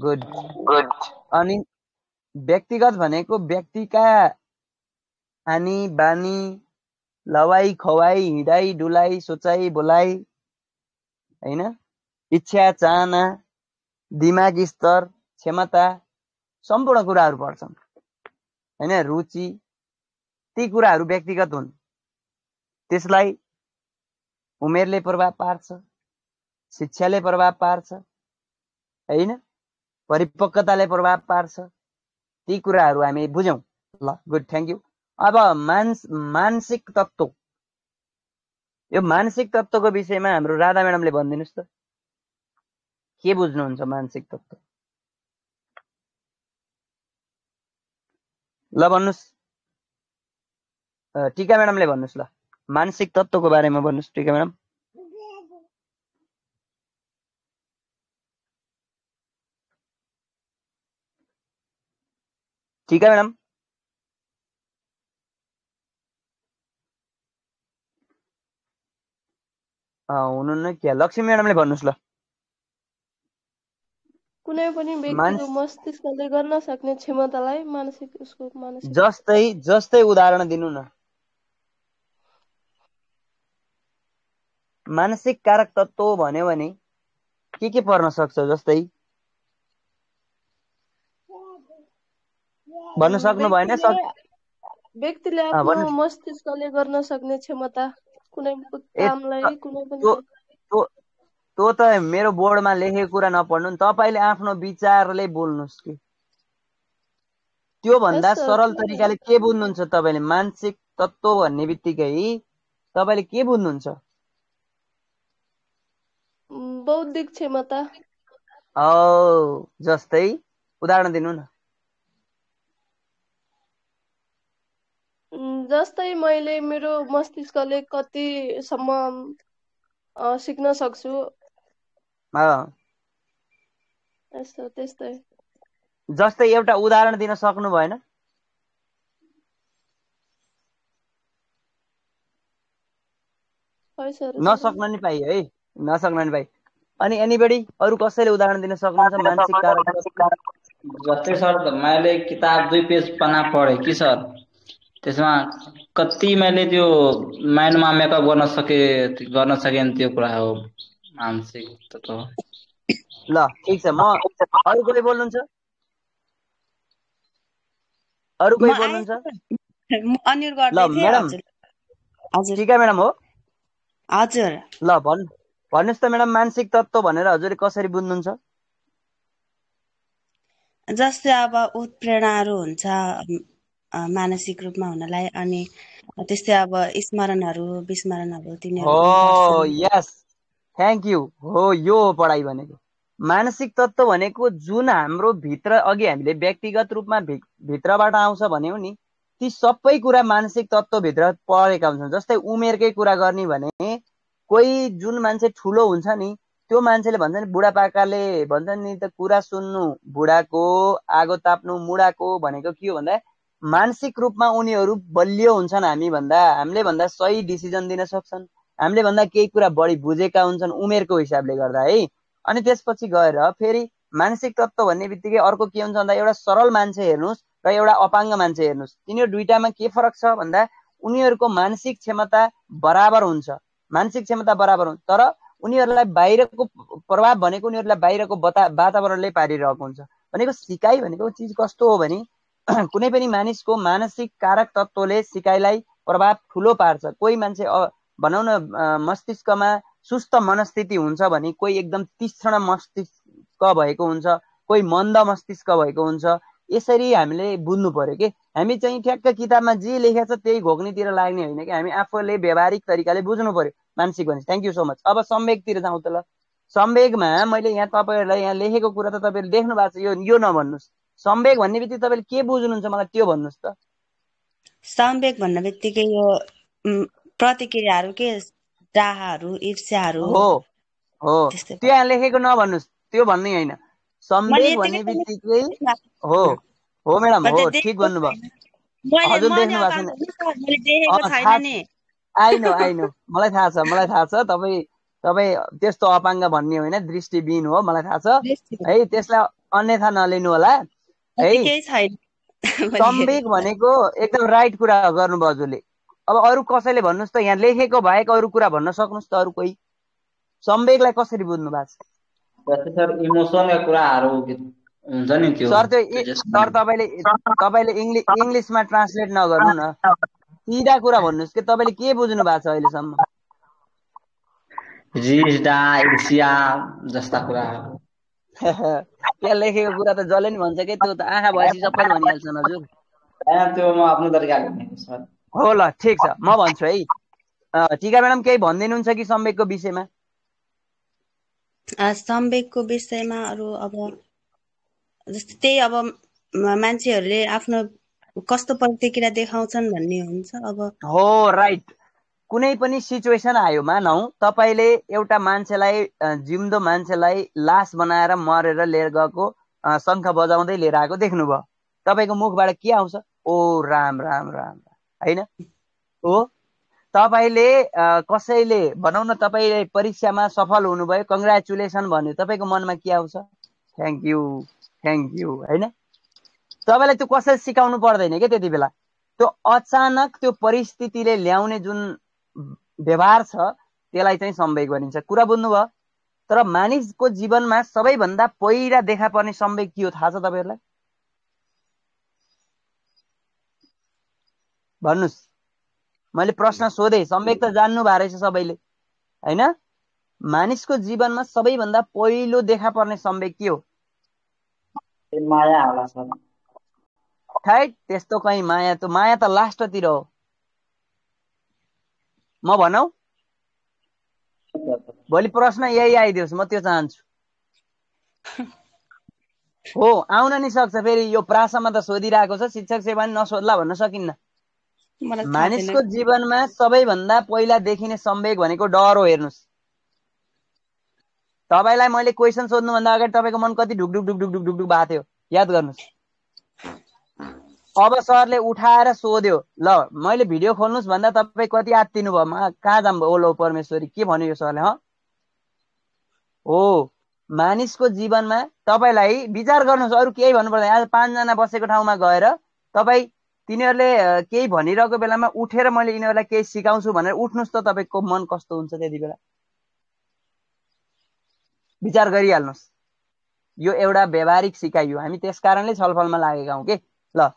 गुड। गुड। अनि व्यक्तिगत भनेको व्यक्तिका आनी बानी लवाई खवाई हिँडाइ डुलाइ सोचाइ बोलाइ होइन? इच्छा चाहना दिमाग स्तर क्षमता सम्पूर्ण कुराहरू पर्छन् होइन रुचि ती कुराहरू व्यक्तिगत हुन्। त्यसलाई उमेरले प्रभाव पार्छ शिक्षाले प्रभाव पार्छ होइन? परिपक्वताले प्रभाव पार्छ। ती कुराहरू हामी बुझौँ। ल गुड थ्याङ्क यू अब मान्स मानसिक तत्त्व। यो मानसिक तत्त्वको विषयमा हाम्रो राधा म्याडमले भनिदिनुहोस् त। के बुझ्नुहुन्छ मानसिक तत्त्व? ल भन्नुहोस्। टिका म्याडमले भन्नुहोस् ल। मानसिक तत्त्वको बारेमा भन्नुहोस् टिका म्याडम। टिका म्याडम। हुनुहुन्न क्या? लक्ष्मी म्याडमले भन्नुहोस् ल। कुनै पनि व्यक्तिको मस्तिष्कले गर्न सक्ने क्षमतालाई मानसिक उसको मानसिक जस्तै जस्तै उदाहरण दिनु न। मानसिक कारक तत्त्व भन्यो भने के के पर्न सक्छ जस्तै? भन्न सक्नु भएन व्यक्तिले आफ्नो मस्तिष्कले गर्न सक्ने क्षमता कुनै कामलाई कुनै पनि त्यो त मेरो बोर्डमा लेखेको कुरा नपढ्नु नि तपाईँले आफ्नो विचारले बोल्नुहोस् कि। त्योभन्दा सरल तरिकाले के बुझ्नुहुन्छ तपाईँले? मानसिक तत्त्व भन्ने बित्तिकै तपाईँले के बुझ्नुहुन्छ? बौद्धिक क्षमता। जस्तै उदाहरण दिनु न। जस्तै मैले मेरो मस्तिष्कले कतिसम्म सिक्न सक्छु यस्तो त्यस्तै जस्तै एउटा उदाहरण दिन सक्नु भएन? नसक्न नि पाइ है नसक्न नि पाइ अनि एनीबडी अरू कसैले उदाहरण दिन सक्नुहुन्छ? मानसिक जस्तै सर मैले किताब दुई पेज पन्ना पढेँ कि सर? त्यसमा कति मैले त्यो माइन्डमा मेकअप गर्न सके गर्न सकेन त्यो कुरा हो। मानसिक त ल ठिक छ म अरू कोही बोल्नुहुन्छ? अरू कोही बोल्नुहुन्छ? ल म्याडम टिका म्याडम हो? हजुर। ल भन् भन्नुहोस् त म्याडम मानसिक तत्त्व भनेर हजुरले कसरी बुझ्नुहुन्छ? जस्तै अब उत्प्रेरणाहरू हुन्छ मानसिक रूपमा हुनलाई अनि त्यस्तै अब स्मरणहरू विस्मरणहरू तिनीहरू हो यस। थ्याङ्क यू हो यो हो पढाइ भनेको। मानसिक तत्त्व भनेको जुन हाम्रो भित्र अघि हामीले व्यक्तिगत रूपमा भित्रबाट आउँछ भन्यौँ नि ती सबै कुरा मानसिक तत्त्वभित्र परेका हुन्छन्। जस्तै उमेरकै कुरा गर्ने भने कोही जुन मान्छे ठुलो हुन्छ नि त्यो मान्छेले भन्छ नि बुढापाकाले भन्छ नि त कुरा सुन्नु बुढाको आगो ताप्नु मुढाको भनेको के हो भन्दा मानसिक रूपमा उनीहरू बलियो हुन्छन् हामी भन्दा हामीले भन्दा सही डिसिजन दिन सक्छन्। हामीले भन्दा केही कुरा बढी बुझेका हुन्छन् उमेरको हिसाबले गर्दा है? अनि त्यसपछि गएर फेरि मानसिक तत्त्व भन्ने बित्तिकै अर्को के हुन्छ भन्दा एउटा सरल मान्छे हेर्नुहोस् र एउटा अपाङ्ग मान्छे हेर्नुहोस्। तिनीहरू दुइटामा के फरक छ भन्दा उनीहरूको मानसिक क्षमता बराबर हुन्छ। मानसिक क्षमता बराबर हुन्छ। तर उनीहरूलाई बाहिरको प्रभाव भनेको उनीहरूलाई बाहिरको बता वातावरणले पारिरहेको हुन्छ। भनेको सिकाइ भनेको चिज कस्तो हो भने [CLEARS THROAT] कुनै पनि मानिसको मानसिक कारक तत्त्वले सिकाइलाई प्रभाव ठुलो पार्छ। कोही मान्छे भनौँ न मस्तिष्कमा सुस्त मनस्थिति हुन्छ भने कोही एकदम तीक्ष्ण मस्तिष्क भएको हुन्छ कोही मन्द मस्तिष्क भएको हुन्छ यसरी हामीले बुझ्नु पर्यो कि। हामी चाहिँ ठ्याक्क किताबमा जे लेखेको छ त्यही घोक्नेतिर लाग्ने होइन कि। हामी आफूले व्यवहारिक तरिकाले बुझ्नु पर्यो मानसिक भने थ्याङ्क यू सो मच अब सम्वेकतिर जाउँ त ल। सम्वेकमा मैले यहाँ तपाईँहरूलाई यहाँ लेखेको कुरा त तपाईँले देख्नु भएको छ। यो यो नभन्नुहोस्। सम्वेक भन्ने बित्तिकै तपाईँले के बुझ्नुहुन्छ मलाई त्यो भन्नुहोस् त। सम्वेक भन्ने बित्तिकै यो प्रतिक्रियाहरू के डाहाहरू ईर्ष्याहरू हो हो। त्यो यहाँ लेखेको नभन्नुहोस्। त्यो भन्ने होइन। सम्वेक भन्ने बित्तिकै हो हो म्याडम हो ठिक भन्नुभयो। हजुर देख्नु भएको छैन। आइनो आइनो। मलाई थाहा छ मलाई थाहा छ। तपाईँ तपाईँ त्यस्तो अपाङ्ग भन्ने होइन। दृष्टिबिन हो मलाई थाहा छ। है त्यसलाई अन्यथा नलिनु होला। है। [LAUGHS] सम्वेक भनेको एकदम राइट कुरा गर्नुभयो हजुरले। अब अरू कसैले भन्नुहोस् त यहाँ लेखेको बाहेक अरू कुरा भन्न सक्नुहोस् त अरू कोही। सम्वेकलाई कसरी बुझ्नु भएको छ? सर त्यो? सर तपाईँले तपाईँले इङ्ग्लिस इङ्ग्लिसमा ट्रान्सलेट नगर्नु न। सिधा कुरा भन्नुहोस् कि तपाईँले के बुझ्नु भएको छ अहिलेसम्म? जस्ता कुराहरू त्यहाँ [LAUGHS] लेखेको कुरा त जसले नि भन्छ कि त्यो त आँखा भएपछि सबै भनिहाल्छन् हजुर। त्यो म आफ्नो तरिकाले हो ल ठिक छ। म भन्छु है। टिका म्याडम केही भनिदिनुहुन्छ कि सम्वेकको विषयमा? सम्वेकको विषयमा अरू अब जस्तै त्यही अब मान्छेहरूले आफ्नो कस्तो प्रतिक्रिया देखाउँछन् भन्ने हुन्छ अब। हो राइट। कुनै पनि सिचुएसन आयो मानौ तपाईँले एउटा मान्छेलाई जिउँदो मान्छेलाई लास बनाएर मरेर लिएर गएको शङ्ख बजाउँदै लिएर आएको देख्नुभयो। तपाईँको मुखबाट के आउँछ? ओ राम राम राम। होइन? हो? तपाईँले कसैले भनौँ न तपाईँ परीक्षामा सफल हुनुभयो कङ्ग्रेचुलेसन भन्यो। तपाईँको मनमा के आउँछ? थ्याङ्क यू थ्याङ्क यू होइन? तपाईँलाई त्यो कसैले सिकाउनु पर्दैन क्या त्यति बेला? त्यो अचानक त्यो परिस्थितिले ल्याउने जुन व्यवहार छ त्यसलाई चाहिँ सम्वेक भनिन्छ। कुरा बुझ्नुभयो? तर मानिसको जीवनमा सबैभन्दा पहिला देखा पर्ने सम्वेक के हो? थाहा छ तपाईँहरूलाई? भन्नुहोस् मैले प्रश्न सोधेँ सम्वेक त जान्नु भएको रहेछ सबैले। होइन? मानिसको जीवनमा सबैभन्दा पहिलो देखा पर्ने सम्वेक के हो? माया होला सर। ठैट त्यस्तो कहीँ माया त माया त लास्टतिर हो। म भनौ? भोलि प्रश्न यही आइदियोस् म त्यो चाहन्छु। [LAUGHS] हो आउन नि सक्छ फेरि यो प्रासमा त सोधिरहेको छ शिक्षक सेवा नि नसोध्ला भन्न सकिन्न। मानिसको जीवनमा सबैभन्दा पहिला देखिने सम्वेक भनेको डर हो हेर्नुहोस्। तपाईँलाई मैले क्वेसन सोध्नुभन्दा अगाडि तपाईँको मन कति ढुकढुक ढुकढुक ढुकढुक ढुक भएको थियो? याद गर्नुहोस्। अब सरले उठाएर सोध्यो ल मैले भिडियो खोल्नुहोस् भन्दा तपाईँ कति आत्तिनु भयो कहाँ जाम ओलो परमेश्वरी के भन्यो यो सरले ह? हो मानिसको जीवनमा तपाईँलाई विचार गर्नुहोस्। अरू केही भन्नु पर्दैन आज पाँचजना बसेको ठाउँमा गएर तपाईँ तिनीहरूले केही भनिरहेको बेलामा उठेर मैले यिनीहरूलाई केही सिकाउँछु भनेर उठ्नुहोस् त तपाईँको मन कस्तो हुन्छ त्यति बेला। विचार गरिहाल्नुहोस्। यो एउटा व्यवहारिक सिकाइ हो हामी त्यस कारणले छलफलमा लागेका हौँ कि? ल।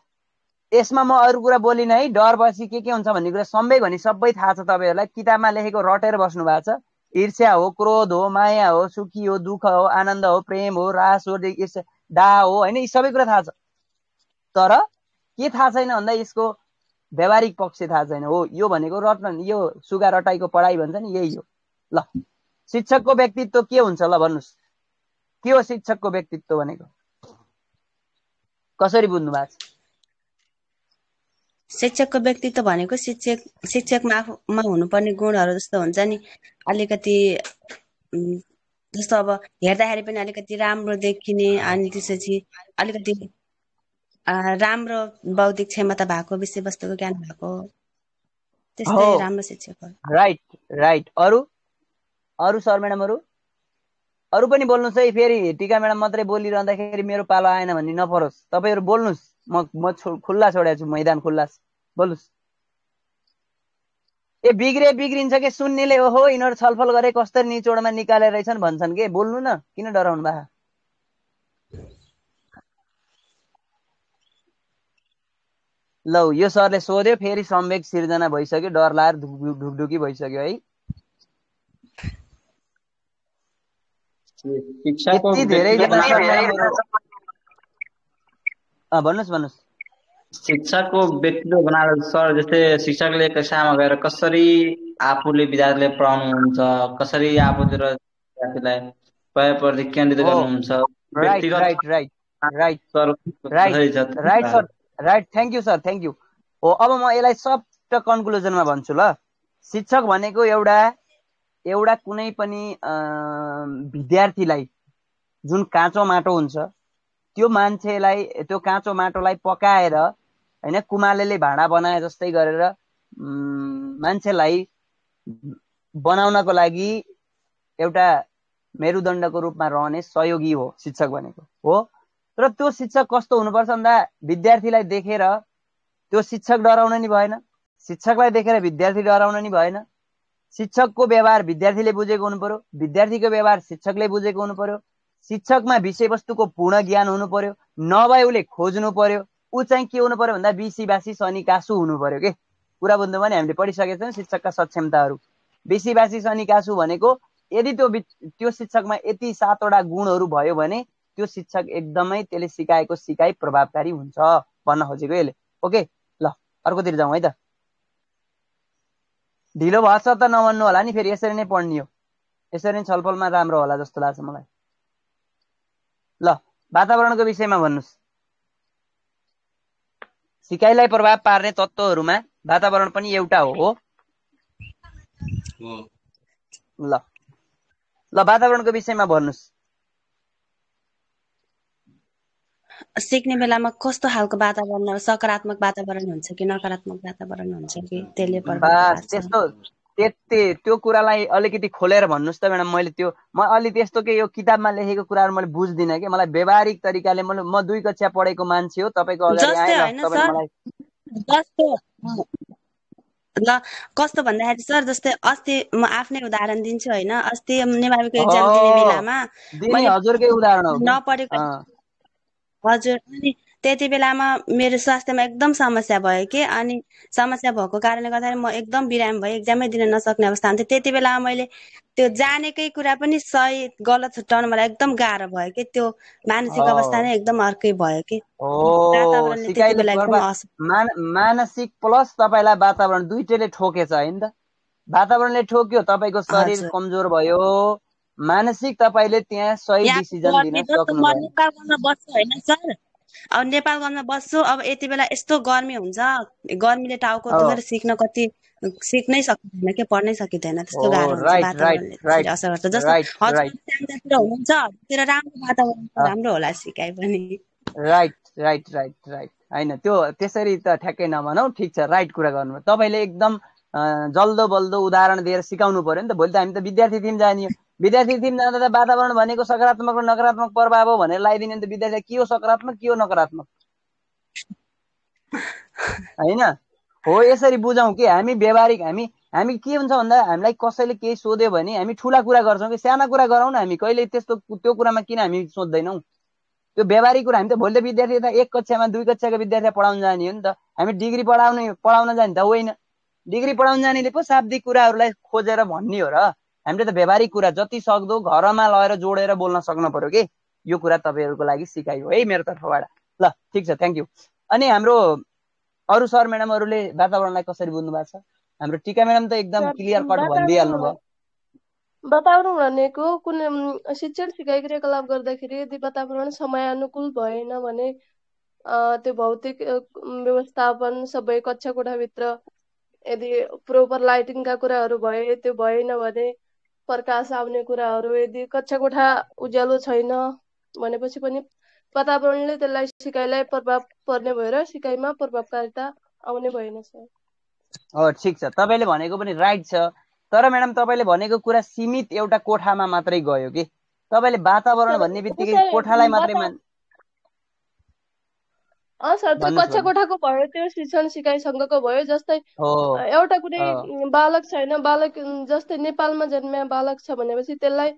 यसमा म अरू कुरा बोलिनँ है। डर बसी के के हुन्छ भन्ने कुरा सबै भने सबै थाहा छ तपाईँहरूलाई। किताबमा लेखेको रटेर बस्नु भएको छ। ईर्ष्या हो क्रोध हो माया हो सुखी हो दुःख हो आनन्द हो प्रेम हो रास हो ईर्ष्या डा हो होइन यी सबै कुरा थाहा छ। तर के थाहा छैन भन्दा यसको व्यावहारिक पक्ष थाहा छैन। हो यो भनेको रट यो सुगा रटाइको पढाइ भन्छ नि यही हो। ल शिक्षकको व्यक्तित्व के हुन्छ ल भन्नुहोस्। के हो शिक्षकको व्यक्तित्व भनेको? कसरी बुझ्नु भएको छ? शिक्षकको व्यक्तित्व भनेको शिक्षक शिक्षकमा आफूमा हुनुपर्ने गुणहरू जस्तो हुन्छ नि अलिकति जस्तो अब हेर्दाखेरि पनि अलिकति राम्रो देखिने अनि त्यसपछि अलिकति राम्रो बौद्धिक क्षमता भएको विषयवस्तुको ज्ञान भएको त्यस्तै राम्रो शिक्षक राइट राइट। अरू? अरू सर म्याडमहरू? अरू पनि बोल्नुहोस् है फेरि टिका म्याडम मात्रै बोलिरहँदाखेरि मेरो पालो आएन भन्ने नपरोस्। तपाईँहरू बोल्नुहोस्। म म खुल्ला छोडेको छु मैदान खुल्ला बोल्नुहोस्। ए बिग्रे बिग्रिन्छ कि? सुन्नेले ओहो यिनीहरू छलफल गरे कसरी निचोडमा निकालेर रहेछन् भन्छन् कि? बोल्नु न। किन डराउनु भा? ल यो सरले सोध्यो फेरि सम्वेक सिर्जना भइसक्यो डर लाएर ढुकढुकी भइसक्यो है। भन्नुहोस् भन्नुहोस्। शिक्षाको व्यक्तित्व बनाएर सर जस्तै शिक्षकले कक्षामा गएर कसरी आफूले विद्यार्थीलाई पढाउनुहुन्छ कसरी आफूतिर विद्यार्थीलाई प्रति केन्द्रित गर्नुहुन्छ right sir right thank you sir thank you हो अब म यसलाई सफ्ट कन्क्लुजनमा भन्छु ल। शिक्षक भनेको एउटा एउटा कुनै पनि विद्यार्थीलाई जुन काँचो माटो हुन्छ त्यो मान्छेलाई त्यो काँचो माटोलाई पकाएर होइन कुमालेले भाँडा बनाए जस्तै गरेर मान्छेलाई बनाउनको लागि एउटा मेरुदण्डको रूपमा रहने सहयोगी हो शिक्षक भनेको। हो? र त्यो शिक्षक कस्तो हुनुपर्छ भन्दा विद्यार्थीलाई देखेर त्यो शिक्षक डराउन नि भएन। शिक्षकलाई देखेर विद्यार्थी डराउन नि भएन। शिक्षकको व्यवहार विद्यार्थीले बुझेको हुनु पर्यो विद्यार्थीको व्यवहार शिक्षकले बुझेको हुनु पर्यो शिक्षकमा विषयवस्तुको पूर्ण ज्ञान हुनु पर्यो नभए उसले खोज्नु पर्यो ऊ चाहिँ के हुनु पर्यो भन्दा बिसी बासी शनि कासु हुनु पर्यो के? कुरा बुझ्नु भने हामीले पढिसकेका छौँ शिक्षकका सक्षमताहरू। बिसी बासी शनि कासु भनेको यदि त्यो त्यो शिक्षकमा यति सातवटा गुणहरू भयो भने त्यो शिक्षक एकदमै त्यसले सिकाएको सिकाइ प्रभावकारी हुन्छ भन्न खोजेको यसले। ओके ल अर्कोतिर जाउँ है त। ढिलो भएछ त नभन्नु होला नि फेरि यसरी नै पढ्ने हो। यसरी नै छलफलमा राम्रो होला जस्तो लाग्छ मलाई। ल वातावरणको विषयमा भन्नुहोस् सिकाइलाई प्रभाव पार्ने तत्त्वहरूमा वातावरण पनि एउटा हो ल ल वातावरणको विषयमा भन्नुहोस् सिक्ने बेलामा कस्तो खालको वातावरण सकारात्मक वातावरण हुन्छ कि नकारात्मक वातावरण हुन्छ कि त्यसले त्यस्तो त्यति त्यो कुरालाई अलिकति खोलेर भन्नुहोस् त म्याडम मैले त्यो म अलि त्यस्तो के यो किताबमा लेखेको कुराहरू मैले बुझ्दिनँ कि। मलाई व्यवहारिक तरिकाले मैले म दुई कक्षा पढेको मान्छे हो तपाईँको ल कस्तो भन्दाखेरि सर जस्तै अस्ति म आफ्नै उदाहरण दिन्छु होइन। अस्ति नेपालीको एक्जाम दिने बेलामा हजुरकै उदाहरण नपढेको हजुर अनि त्यति बेलामा मेरो स्वास्थ्यमा एकदम समस्या भयो कि अनि समस्या भएको कारणले गर्दाखेरि म एकदम बिरामी भएँ एक्जामै दिन नसक्ने अवस्था। हुन्थ्यो त्यति बेलामा मैले त्यो जानेकै कुरा पनि सही गलत छुट्याउनु मलाई एकदम गाह्रो भयो कि त्यो मानसिक अवस्था नै एकदम अर्कै भयो कि। मानसिक प्लस तपाईँलाई वातावरण दुइटैले ठोकेछ होइन त। वातावरणले ठोक्यो तपाईँको शरीर कमजोर भयो। मानसिक तपाईँले त्यहाँ सही डिसिजन गर्ने दिन बस्छु होइन सर? अब नेपालगञ्जमा बस्छु अब यति बेला यस्तो गर्मी हुन्छ गर्मीले टाउको दुखेर सिक्न कति सिक्नै सकिँदैन के पढ्नै सकिँदैन त्यस्तो हो गाह्रो असर गर्छ। जस्तो स्याङ्जातिर हुनुहुन्छतिर राम्रो वातावरण राम्रो होला सिकाइ पनि। राइट राइट राइट राइट होइन त्यो त्यसरी त ठ्याक्कै नभनौ ठिक छ राइट कुरा गर्नुभयो। तपाईँले एकदम जल्दो बल्दो उदाहरण दिएर सिकाउनु पर्यो नि त भोलि त हामी त विद्यार्थी टिम जाने विद्यार्थी टिम जाँदा त वातावरण भनेको सकारात्मक र नकारात्मक प्रभाव हो भनेर लगाइदिने त विद्यार्थी के हो सकारात्मक के हो नकारात्मक? होइन? हो यसरी बुझौँ कि हामी व्यवहारिक हामी हामी के हुन्छ भन्दा हामीलाई कसैले केही सोध्यो भने हामी ठुला कुरा गर्छौँ कि साना कुरा गरौँ न हामी कहिले त्यस्तो त्यो कुरामा किन हामी सोध्दैनौँ? त्यो व्यवहारिक कुरा हामी त भोलि त विद्यार्थी त एक कक्षामा दुई कक्षाको विद्यार्थी पढाउन जाने हो नि त। हामी डिग्री पढाउने पढाउन जाने त होइन। डिग्री पढाउन जानेले पो शाब्दिक कुराहरूलाई खोजेर भन्ने हो र। हामीले त व्यवहारिक कुरा जति सक्दो घरमा लगेर जोडेर बोल्न सक्नु पर्यो कि? यो कुरा तपाईँहरूको लागि सिकाइ हो मेरो तर्फबाट। ल ठिक छ थ्याङ्क यू अनि हाम्रो अरू सर म्याडमहरूले वातावरणलाई कसरी बुझ्नु भएको छ? हाम्रो टिका म्याडम त एकदम क्लियर कट भनिदिइहाल्नु भयो वातावरण भनेको कुनै शिक्षण सिकाइ क्रियाकलाप गर्दाखेरि यदि वातावरण समयानुकूल भएन भने त्यो भौतिक व्यवस्थापन सबै कक्षा कोठाभित्र यदि प्रोपर लाइटिङका कुराहरू भए त्यो भएन भने प्रकाश आउने कुराहरू यदि कक्षा कोठा उज्यालो छैन भनेपछि पनि वातावरणले त्यसलाई सिकाइलाई प्रभाव पर्ने भएर सिकाइमा प्रभावकारिता आउने भएन सर। हो ठिक छ। तपाईँले भनेको पनि राइट छ। तर म्याडम तपाईँले भनेको कुरा सीमित एउटा कोठामा मात्रै गयो कि? तपाईँले वातावरण भन्ने बित्तिकै कोठालाई मात्रै वाता मान अँ सर त्यो भन्नुहोस् कक्षा कोठाको भयो त्यो शिक्षण सिकाइसँगको भयो जस्तै एउटा कुनै बालक छैन बालक जस्तै नेपालमा जन्मिया बालक छ भनेपछि त्यसलाई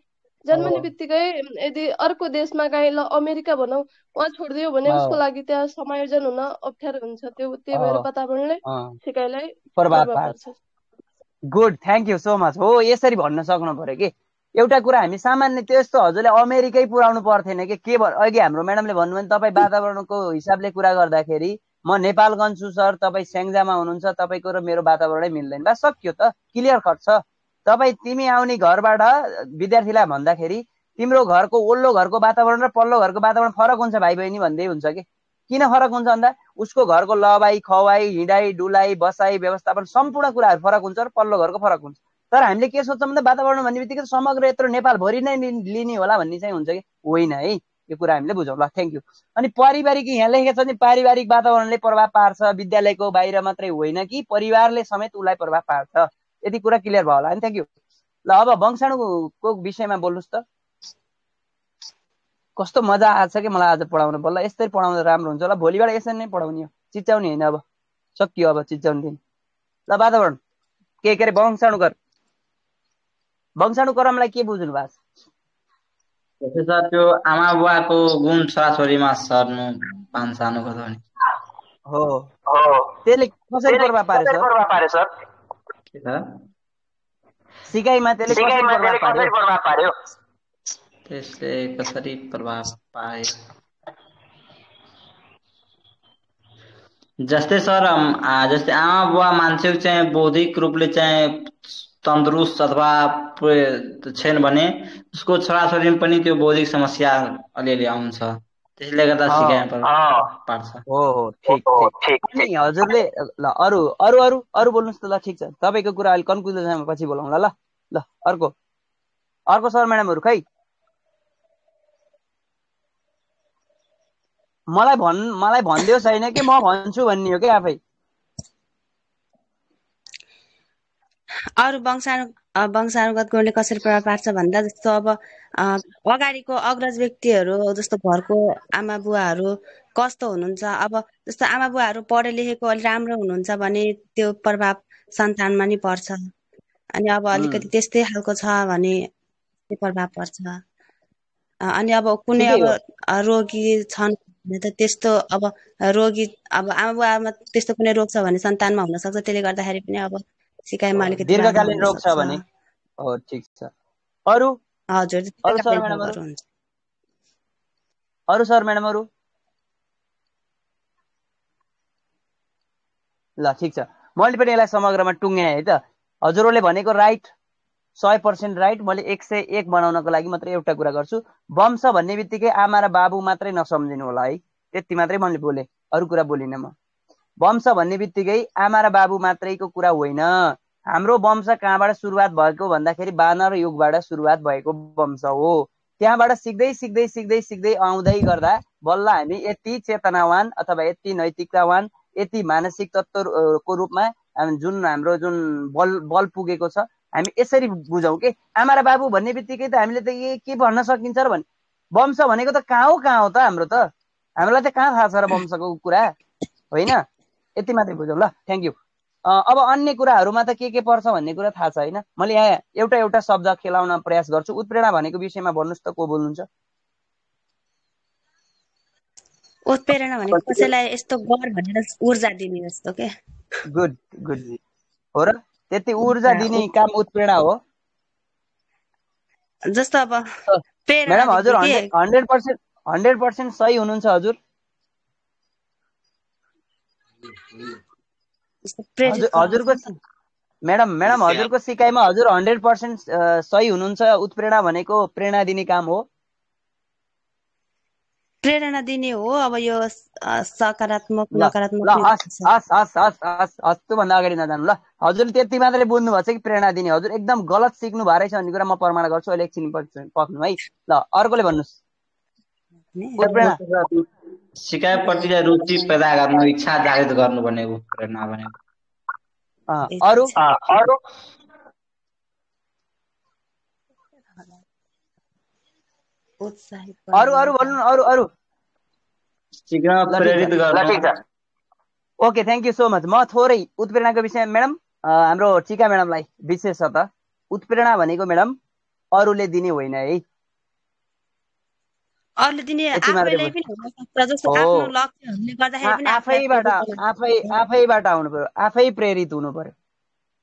जन्मने बित्तिकै यदि अर्को देशमा काहीँ ल अमेरिका भनौँ उहाँ छोडिदियो भने उसको लागि त्यहाँ समायोजन हुन अप्ठ्यारो हुन्छ त्यो त्यही भएर वातावरणले सिकाइलाई प्रभाव पार्छ। Good thank you so much. हो यसरी भन्न सक्नु पर्यो कि? एउटा कुरा हामी सामान्य त्यस्तो हजुरले अमेरिकै पुऱ्याउनु पर्थेन कि? के भ अघि हाम्रो म्याडमले भन्नुभयो नि तपाईँ वातावरणको हिसाबले कुरा गर्दाखेरि म नेपालगञ्ज छु सर तपाईँ स्याङ्जामा हुनुहुन्छ तपाईँको र मेरो वातावरणै मिल्दैन। बा सक्यो त क्लियर कट छ। तपाईँ तिमी आउने घरबाट विद्यार्थीलाई भन्दाखेरि तिम्रो घरको ओल्लो घरको वातावरण र पल्लो घरको वातावरण फरक हुन्छ भाइ बहिनी भन्दै हुन्छ कि? किन फरक हुन्छ भन्दा उसको घरको लवाई खवाई हिँडाइ डुलाइ बसाइ व्यवस्थापन सम्पूर्ण कुराहरू फरक हुन्छ र पल्लो घरको फरक हुन्छ। तर हामीले के सोच्छौँ भन्दा वातावरण भन्ने बित्तिकै समग्र यत्रो नेपालभरि नै लिने होला भन्ने चाहिँ हुन्छ कि? होइन है। यो कुरा हामीले बुझौँ ल। थ्याङ्क यू अनि पारिवारिक यहाँ लेखेको छ नि पारिवारिक वातावरणले प्रभाव पार्छ विद्यालयको बाहिर मात्रै होइन कि परिवारले समेत उसलाई प्रभाव पार्छ। यति कुरा क्लियर भयो होला। नि थ्याङ्क यू ल अब वंशाणुको विषयमा बोल्नुहोस् त। कस्तो मजा आएको छ कि मलाई आज पढाउनु बल्ल। यस्तै पढाउँदा राम्रो हुन्छ होला। भोलिबाट यसरी नै पढाउने हो। चिच्याउने होइन अब। सकियो अब चिच्याउने दिन। ल वातावरण। के के अरे? वंशाणुकर वंशाणुक्रमलाई के बुझ्नु भएको छ? सर त्यो आमा बुवाको गुण छोराछोरीमा सर्नु पान्छ कतो भने। हो। त्यसले कसरी प्रभाव पार्यो सर? के छ? सिकाइमा त्यसले कसरी प्रभाव पार्यो? त्यसले कसरी प्रभाव पाए? जस्तै सर जस्तै आमा बुवा मान्छेको चाहिँ बौद्धिक रूपले चाहिँ तन्दुरुस्त अथवा छैन भने उसको छोराछोरीमा पनि त्यो बौद्धिक समस्या अलिअलि आउँछ। त्यसले गर्दा अँ, सिकाइमा प्रभाव पार्छ। हो हो ठिक ठिक। अनि हजुरले ल अरू अरू अरू अरू बोल्नुहोस् त ल ठिक छ। तपाईँको कुरा अहिले कन्क्लुजनमा पछि बोलाउँला ल ल अर्को अर्को सर म्याडमहरू खै? मलाई भन् मलाई भनिदियो छैन कि म भन्छु भन्ने हो कि आफै? अरू वंशाणु अ, वंशानुगत गुणले कसरी प्रभाव पार्छ भन्दा जस्तो अब अगाडिको अग्रज व्यक्तिहरू जस्तो घरको आमा बुवाहरू कस्तो हुनुहुन्छ? अब जस्तो आमा बुवाहरू पढे लेखेको अलि राम्रो हुनुहुन्छ भने त्यो प्रभाव सन्तानमा नि पर्छ। अनि अब अलिकति त्यस्तै खालको छ भने त्यो प्रभाव पर्छ। अनि अब कुनै अब रोगी छन् भने त त्यस्तो अब रोगी अब आमा बुवामा त्यस्तो कुनै रोग छ भने सन्तानमा हुन सक्छ त्यसले गर्दाखेरि पनि अब सिकाइमा अलिकति दीर्घकालीन रोग छ भने? हो ठिक छ। अरू? हजुर अरू सर म्याडमहरू हुन्छ। अरू सर म्याडमहरू ल ठिक छ। मैले पनि यसलाई समग्रमा टुङ्ग्याएँ है त। हजुरहरूले भनेको राइट सय पर्सेन्ट राइट मैले एक सय एक बनाउनको लागि मात्रै एउटा कुरा गर्छु। वंश भन्ने बित्तिकै आमा र बाबु मात्रै नसम्झिनु होला है। त्यति मात्रै मैले बोलेँ। अरू कुरा बोलिनँ म। वंश भन्ने बित्तिकै आमा र बाबु मात्रैको कुरा होइन। हाम्रो वंश कहाँबाट सुरुवात भएको भन्दाखेरि बानर युगबाट सुरुवात भएको वंश हो। त्यहाँबाट सिक्दै सिक्दै सिक्दै सिक्दै आउँदै गर्दा बल्ल हामी यति चेतनावान अथवा यति नैतिकतावान यति मानसिक तत्त्वको रूपमा जुन हाम्रो जुन बल बल पुगेको छ हामी यसरी बुझौँ कि? आमा र बाबु भन्ने बित्तिकै त हामीले त के भन्न सकिन्छ र भने? वंश भनेको त कहाँ हो कहाँ हो त हाम्रो त? हामीलाई त कहाँ थाहा छ र वंशको कुरा? होइन? यति मात्रै बुझौँ ल थ्याङ्क यू अब अन्य कुराहरूमा त के के पर्छ भन्ने कुरा थाहा छ होइन? मैले यहाँ एउटा एउटा शब्द खेलाउन प्रयास गर्छु। उत्प्रेरणा भनेको विषयमा भन्नुहोस् त को बोल्नुहुन्छ? उत्प्रेरणा भनेको कसैलाई यस्तो गर भनेर ऊर्जा दिने जस्तो के गुड गुड हो र? त्यति ऊर्जा दिने काम उत्प्रेरणा हो। जस्तो अब म्याडम हजुर हन्ड्रेड पर्सेन्ट हन्ड्रेड पर्सेन्ट सही हुनुहुन्छ हजुर। हजुरको म्याडम म्याडम हजुरको सिकाइमा हजुर हन्ड्रेड पर्सेन्ट सही हुनुहुन्छ। उत्प्रेरणा भनेको प्रेरणा दिने काम हो। प्रेरणा दिने हो। अब यो सकारात्मक नकारात्मक त्योभन्दा अगाडि नजानु। ल हजुरले त्यति मात्रै बुझ्नु भएको छ कि प्रेरणा दिने हजुर एकदम गलत सिक्नु भएको रहेछ भन्ने कुरा म प्रमाण गर्छु। अहिले एकछिन पक्नु है। ल अर्कोले भन्नुहोस्। सिकाइप्रति रुचि पैदा गर्नु इच्छा जागृत गर्नु भनेको प्रेरणा भनेको अरू? अरू? अरू अरू भन्नु अरू अरू। Okay thank you so much म थोरै उत्प्रेरणाको विषयमा म्याडम हाम्रो टिका म्याडमलाई विशेष छ त उत्प्रेरणा भनेको म्याडम अरूले दिने होइन है। आफैबाट आफै आफैबाट आउनु पर्यो। आफै प्रेरित हुनु पर्यो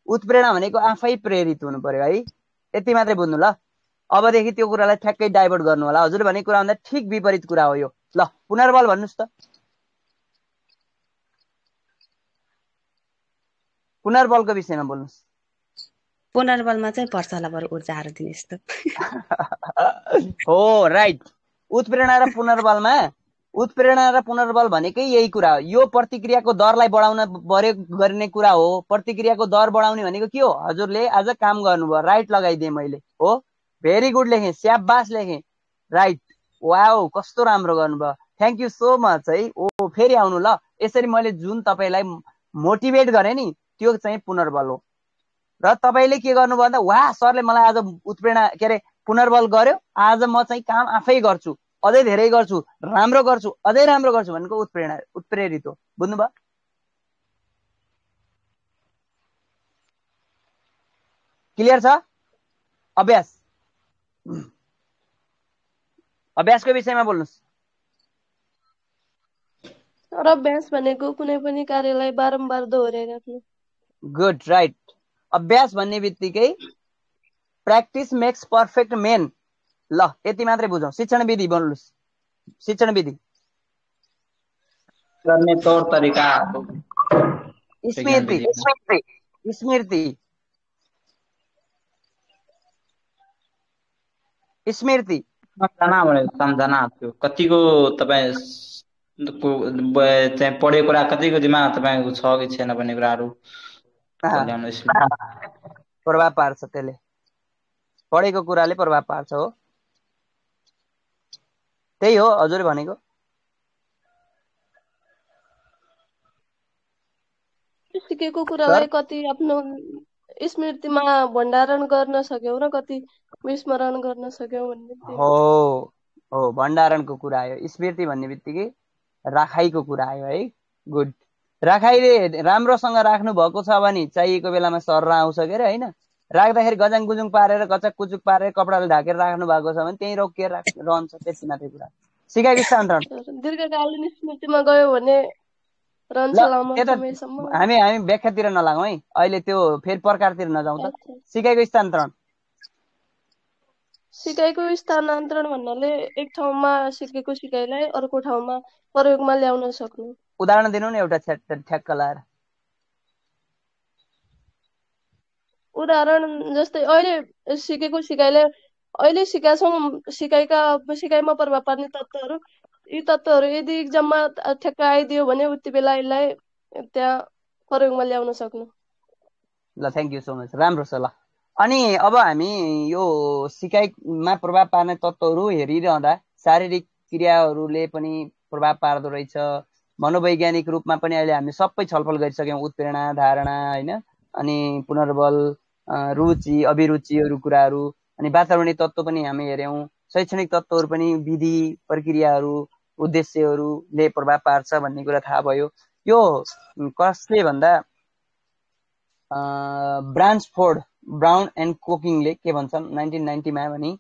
उत्प्रेरणा भनेको आफै प्रेरित हुनु पर्यो है। यति मात्रै बुझ्नु ल। अबदेखि त्यो कुरालाई ठ्याक्कै डाइभर्ट गर्नु होला। हजुरले भनेको कुरा भन्दा ठिक विपरीत कुरा हो यो। ल पुनर्बल भन्नुहोस् त। पुनर्बलको विषयमा बोल्नुहोस्। पुनर्बलमा चाहिँ पर्छ होला बरु ऊर्जाहरू दिने जस्तो [LAUGHS] हो राइट। उत्प्रेरणा र पुनर्बलमा उत्प्रेरणा र पुनर्बल भनेकै यही कुरा हो। यो प्रतिक्रियाको दरलाई बढाउन बढे गर्ने कुरा हो। प्रतिक्रियाको दर बढाउने भनेको के हो? हजुरले आज काम गर्नुभयो। राइट लगाइदिएँ मैले। हो? भेरी गुड लेखेँ स्याबास लेखेँ। राइट। वाओ कस्तो राम्रो गर्नुभयो। थ्याङ्क यू सो मच है। ओ फेरि आउनु ल। यसरी मैले जुन तपाईँलाई मोटिभेट गरेँ नि त्यो चाहिँ पुनर्बल हो। र तपाईँले के गर्नुभयो भन्दा वा सरले मलाई आज उत्प्रेरणा के अरे पुनर्बल गर्यो। आज म चाहिँ काम आफै गर्छु। अझै धेरै गर्छु राम्रो गर्छु अझै राम्रो गर्छु भनेको उत्प्रेरणा उत्प्रेरित हो। बुझ्नुभयो क्लियर छ? अभ्यास। अभ्यासको विषयमा बोल्नुहोस्। र अभ्यास भनेको कुनै पनि कार्यलाई बारम्बार दोहोऱ्याइराख्नु गुड राइट अभ्यास भन्ने बित्तिकै प्र्याक्टिस मेक्स पर्फेक्ट मेन ल यति मात्रै बुझौँ। शिक्षण विधि बोल्नुहोस् शिक्षण विधि। गर्ने तौर तरिका। स्मृति स्मृति स्मृति। सम्झना भनेको सम्झना त्यो। कतिको तपाईँ चाहिँ पढेको कुरा कतिको दिमाग तपाईँको छ कि छैन भन्ने कुराहरू प्रभाव पार्छ त्यसले। पढेको कुराले प्रभाव पार्छ हो। त्यही हो हजुर भनेको। सिकेको कुरालाई कति आफ्नो स्मृतिमा भण्डारण गर्न सक्यौ र कति विस्मरण गर्न सक्यौ भन्ने हो हो भण्डारणको कुरा आयो स्मृति भन्ने बित्तिकै राखाइको कुरा आयो है गुड। राखाइले राम्रोसँग राख्नु भएको छ भने चाहिएको बेलामा सर आउँछ के अरे होइन? राख्दाखेरि गजाङ गुजुङ पारेर गचक कुचुक पारेर कपडाले ढाकेर राख्नु भएको छ भने त्यहीँ रोकिएर रहन्छ त्यति मात्रै कुरा। सिकाइको स्थान [LAUGHS] दीर्घकालीन स्मृतिमा गयो भने हामी हामी व्याख्यातिर नलागौँ है। अहिले त्यो फेरि प्रकारतिर नजाउँ त सिकाइको स्थानान्तरण सिकाइको स्थानान्तरण भन्नाले एक ठाउँमा सिकेको सिकाइलाई अर्को ठाउँमा प्रयोगमा ल्याउन सक्नु। उदाहरण दिनु न एउटा ठ्याक्क लाएर। उदाहरण जस्तै अहिले सिकेको सिकाइले अहिले सिकाएको छौँ सिकाइका सिकाइमा प्रभाव पार्ने तत्त्वहरू यी तत्त्वहरू यदि इक्जाममा ठ्याक्क आइदियो भने उति बेला यसलाई त्यहाँ प्रयोगमा ल्याउन सक्नु। ल थ्याङ्क यू सो मच राम्रो छ ल। अनि अब हामी यो सिकाइमा प्रभाव पार्ने तत्त्वहरू हेरिरहँदा शारीरिक क्रियाहरूले पनि प्रभाव पार्दो रहेछ। मनोवैज्ञानिक रूपमा पनि अहिले हामी सबै छलफल गरिसक्यौँ उत्प्रेरणा धारणा होइन? अनि पुनर्बल रुचि अभिरुचिहरू कुराहरू अनि वातावरणीय तत्त्व पनि हामी हेऱ्यौँ। शैक्षणिक तत्त्वहरू पनि विधि प्रक्रियाहरू उद्देश्यहरूले प्रभाव पार्छ भन्ने कुरा थाहा भयो। यो कसले भन्दा ब्रान्सफोर्ड ब्राउन एन्ड कोकिङले के भन्छन् नाइन्टिन नाइन्टीमा भने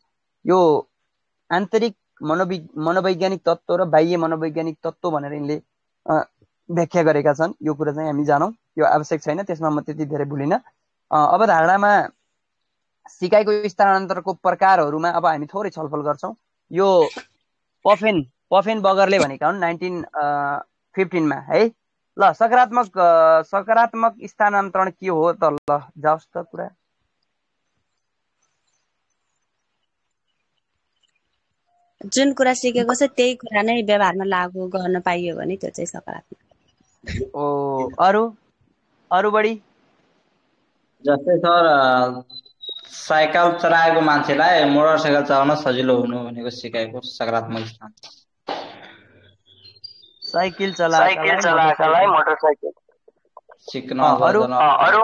यो आन्तरिक मनोवि मनोवैज्ञानिक तत्त्व र बाह्य मनोवैज्ञानिक तत्त्व भनेर यिनले व्याख्या गरेका छन्। यो कुरा चाहिँ हामी जानौँ। यो आवश्यक छैन त्यसमा म त्यति धेरै भुलिनँ। अवधारणामा सिकाइको स्थानान्तरको प्रकारहरूमा अब हामी थोरै छलफल गर्छौँ। यो पफेन पफेन बगरले भनेका हुन् नाइन्टिन फिफ्टिनमा है? ल सकारात्मक सकारात्मक स्थानान्तरण के हो त ल जाओस् त कुरा। जुन कुरा सिकेको छ त्यही कुरा नै व्यवहारमा लागू गर्न पाइयो भने त्यो चाहिँ सकारात्मक। ओ अरू? अरू बढी? जस्तै सर साइकल चलाएको मान्छेलाई मोटरसाइकल चलाउन सजिलो हुनु भनेको सिकाएको सकारात्मक स्थान। साइकल चलाएकालाई मोटरसाइकल। सिक्न अरू? अरू?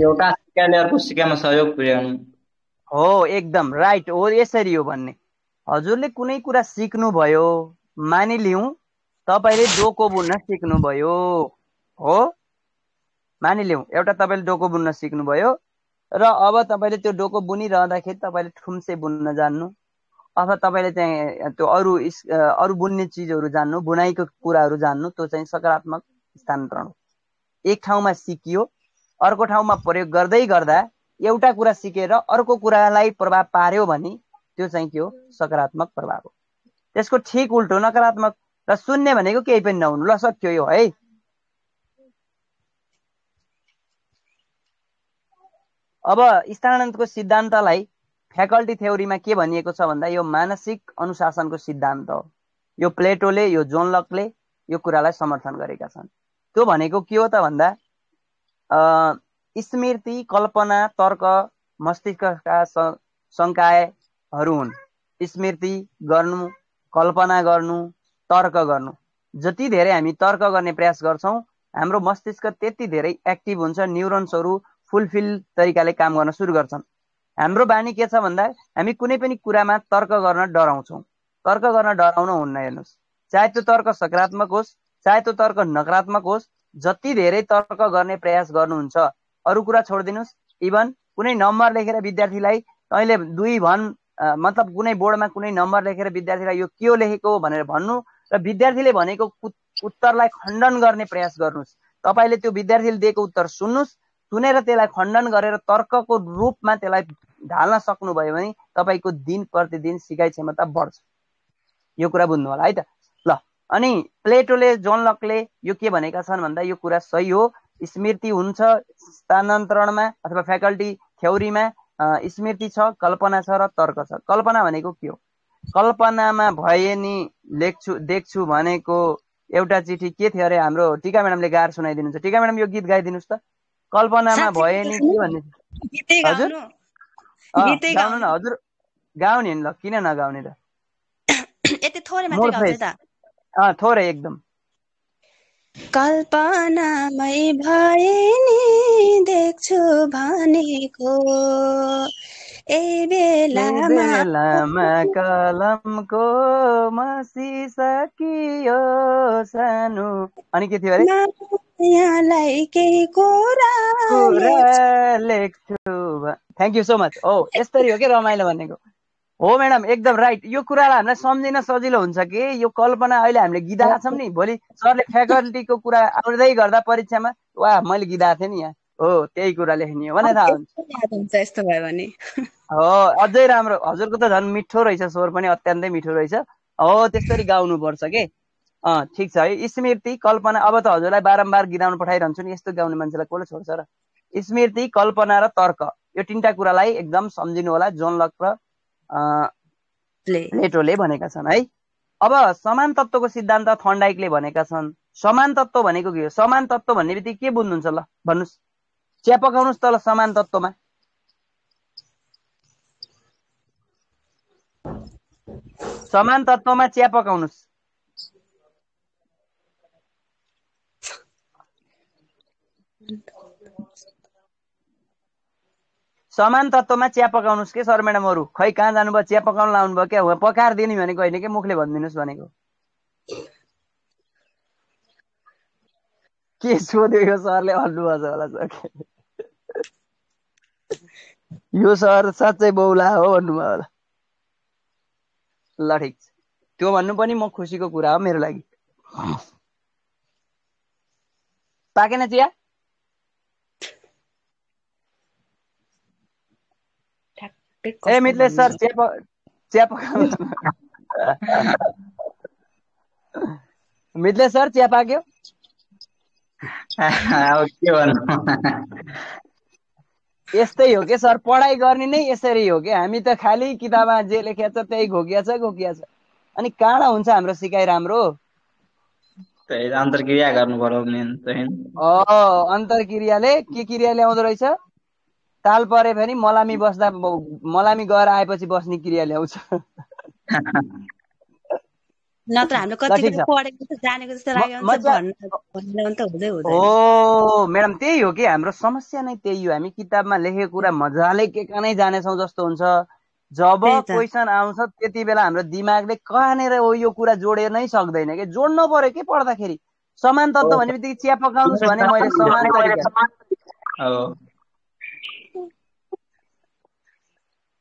एउटा सिकाइले अर्को सिकाइमा सहयोग पुर्याउनु। हो एकदम। राइट। हो यसरी हो भन्ने। हजुरले कुनै कुरा सिक्नुभयो मानिलिउँ तपाईँले डोको बुन्न सिक्नुभयो। हो? मानिलिउँ एउटा तपाईँले डोको बुन्न सिक्नुभयो। र अब तपाईँले त्यो डोको बुनिरहँदाखेरि तपाईँले ठुम्से बुन्न जान्नु। अथवा तपाईँले चाहिँ त्यो अरू अरू बुन्ने चिजहरू जान्नु बुनाइको कुराहरू जान्नु त्यो चाहिँ सकारात्मक स्थानान्तरण हो एक ठाउँमा सिकियो अर्को ठाउँमा प्रयोग गर्दै गर्दा एउटा कुरा सिकेर अर्को कुरालाई प्रभाव पार्यो भने त्यो चाहिँ के हो? सकारात्मक प्रभाव हो। त्यसको ठिक उल्टो नकारात्मक र शून्य भनेको केही पनि नहुनु। ल सक्यो यो है। अब स्थानान्तरको सिद्धान्तलाई फ्याकल्टी थ्योरीमा के भनिएको छ भन्दा यो मानसिक अनुशासनको सिद्धान्त हो। यो प्लेटोले यो जोन लकले यो कुरालाई समर्थन गरेका छन्। त्यो भनेको के हो त भन्दा स्मृति कल्पना तर्क मस्तिष्कका सङ्कायहरू हुन्। स्मृति गर्नु कल्पना गर्नु तर्क गर्नु। जति धेरै हामी तर्क गर्ने प्रयास गर्छौँ हाम्रो मस्तिष्क त्यति धेरै एक्टिभ हुन्छ न्युरोन्सहरू फुलफिल तरिकाले काम गर्न सुरु गर्छन्। हाम्रो बानी के छ भन्दा हामी कुनै पनि कुरामा तर्क गर्न डराउँछौँ। तर्क गर्न डराउनु हुन्न हेर्नुहोस्। चाहे त्यो तर्क सकारात्मक होस् चाहे त्यो तर्क नकारात्मक होस् जति धेरै तर्क गर्ने प्रयास गर्नुहुन्छ अरू कुरा छोडिदिनुहोस्। इभन कुनै नम्बर लेखेर विद्यार्थीलाई तैँले दुई भन मतलब कुनै बोर्डमा कुनै नम्बर लेखेर विद्यार्थीलाई यो के हो लेखेको भनेर भन्नु र विद्यार्थीले भनेको उत्तरलाई खण्डन गर्ने प्रयास गर्नुहोस्। तपाईँले त्यो विद्यार्थीले दिएको उत्तर सुन्नुहोस् सुनेर त्यसलाई खण्डन गरेर तर्कको रूपमा त्यसलाई ढाल्न सक्नुभयो भने तपाईँको दिन प्रतिदिन सिकाइ क्षमता बढ्छ। यो कुरा बुझ्नु होला है त? ल अनि प्लेटोले जोन लकले यो के भनेका छन् भन्दा यो कुरा सही हो। स्मृति हुन्छ स्थानान्तरणमा अथवा फ्याकल्टी थ्योरीमा स्मृति छ कल्पना छ र तर्क छ। कल्पना भनेको के हो? कल्पनामा भए नि लेख्छु देख्छु भनेको एउटा चिठी के थियो अरे हाम्रो टिका म्याडमले गाएर सुनाइदिनुहुन्छ। टिका म्याडम यो गीत गाइदिनुहोस् त। कल्पनामा भए नि के भन्ने हजुर? गाउनु? न हजुर। गाउने नि ल किन नगाउने त? [COUGHS] थोरै एकदम। कल्पनामै भए नि देख्छु भनेको ए बेलामा [LAUGHS] कलमको मसिसकियो सानो। अनि के थियो अरे? यहाँलाई केही कुरा लेख्छु? थ्याङ्क यू सो मच ओ यस्तरी हो कि रमाइलो भनेको हो म्याडम एकदम राइट यो कुरालाई हामीलाई सम्झिन सजिलो हुन्छ कि? यो कल्पना अहिले हामीले गिदाएको छौँ नि। भोलि सरले फ्याकल्टीको कुरा आउँदै गर्दा परीक्षामा वा मैले गिदाएको थिएँ नि यहाँ। हो त्यही कुरा लेख्ने हो भनेर थाहा हुन्छ। यस्तो भयो भने। [LAUGHS] हो अझै राम्रो। हजुरको त झन् मिठो रहेछ स्वर पनि अत्यन्तै मिठो रहेछ। हो त्यसरी गाउनुपर्छ के? अँ ठिक छ। है स्मृति कल्पना। अब त हजुरलाई बारम्बार गिराउनु पठाइरहन्छु नि यस्तो गाउने मान्छेलाई कसले छोड्छ र? स्मृति कल्पना र तर्क। यो तिनवटा कुरालाई एकदम सम्झिनु होला जोन लक र प्लेटोले भनेका छन् है? अब समान तत्त्वको सिद्धान्त थन्डाइकले भनेका छन्। समान तत्त्व भनेको के हो? समान तत्त्व भन्ने बित्तिकै के बुझ्नुहुन्छ ल? भन्नुहोस्। चिया पकाउनुहोस् त ल समान तत्त्वमा। समान तत्त्वमा चिया पकाउनुहोस्। समान तत्त्वमा चिया पकाउनुहोस् के सर म्याडमहरू खै कहाँ जानुभयो? चिया पकाउनु लाउनु भयो क्या? पकाएर दिने भनेको होइन कि मुखले भनिदिनुहोस् भनेको? के सोध्यो यो सरले? भन्नुभएको छ होला सर। यो सर साँच्चै बौला हो भन्नुभयो होला। ल ठिक छ। त्यो भन्नु पनि म खुसीको कुरा हो मेरो लागि। पाकेन चिया? ए मितलेश सर। चिया प चिया पकाउनु सर चिया पाक्यो अब के भन्नु यस्तै हो के सर पढाइ गर्ने नै यसरी हो कि हामी त खालि किताबमा जे लेखिया छ त्यही घोकिया छ घोकिया छ अनि कहाँ हुन्छ हाम्रो सिकाइ राम्रो अन्तर्क्रिया गर्नु पर्यो अन्तर्क्रियाले के क्रिया ल्याउँदो रहेछ ताल परे पनि मलामी बस्दा मलामी गएर आएपछि बस्ने क्रिया ल्याउँछ। [LAUGHS] नत्र हामीले ल, कति ठिक छ। पढेको जस्तो जानेको जस्तो लाग्यो म भने चाहिँ- चाहिँ भन्न भन्ने त हुँदै हुँदैन। ओ म्याडम त्यही हो कि हाम्रो समस्या नै त्यही हो। हामी किताबमा लेखेको कुरा मजाले के कहाँ जानेछौँ जस्तो हुन्छ। जब। क्वेसन आउँछ त्यति बेला हाम्रो दिमागले कहाँनिर हो यो कुरा जोडेर नै सक्दैन कि? जोड्नु पर्यो के पढ्दाखेरि? समान तत्त्व भन्ने बित्तिकै चिया पकाउनुहोस् भने मैले [LAUGHS] समान [LAUGHS] तरिका अब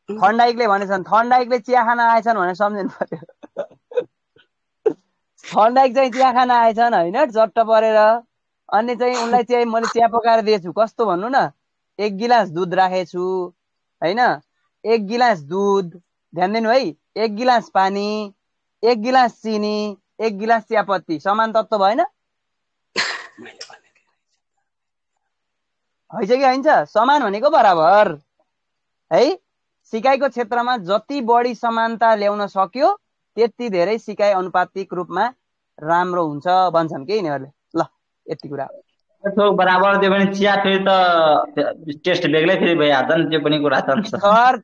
[LAUGHS] थन्डाइकले भनेछन् थन्डाइकले चिया खान आएछन् भनेर सम्झिनु पर्यो। [LAUGHS] थन्डाइक चाहिँ चिया खान आएछन् होइन? चट्ट परेर। अनि चाहिँ उनलाई चाहिँ मैले चिया पकाएर दिएछु। कस्तो भन्नु न? एक गिलास दुध राखेछु होइन? एक गिलास दुध ध्यान दिनु है। एक गिलास पानी एक गिलास चिनी एक गिलास चियापत्ती। समान तत्त्व भएन? [LAUGHS] हैछ कि? होइन? समान भनेको बराबर। है? सिकाइको क्षेत्रमा जति बढी समानता ल्याउन सक्यो त्यति धेरै सिकाइ अनुपातिक रूपमा राम्रो हुन्छ भन्छन् कि यिनीहरूले। ल यति कुरा। बराबर दियो भने चिया फेरि त टेस्ट बेग्लै फेरि भइहाल्छ नि त्यो पनि कुरा छ सर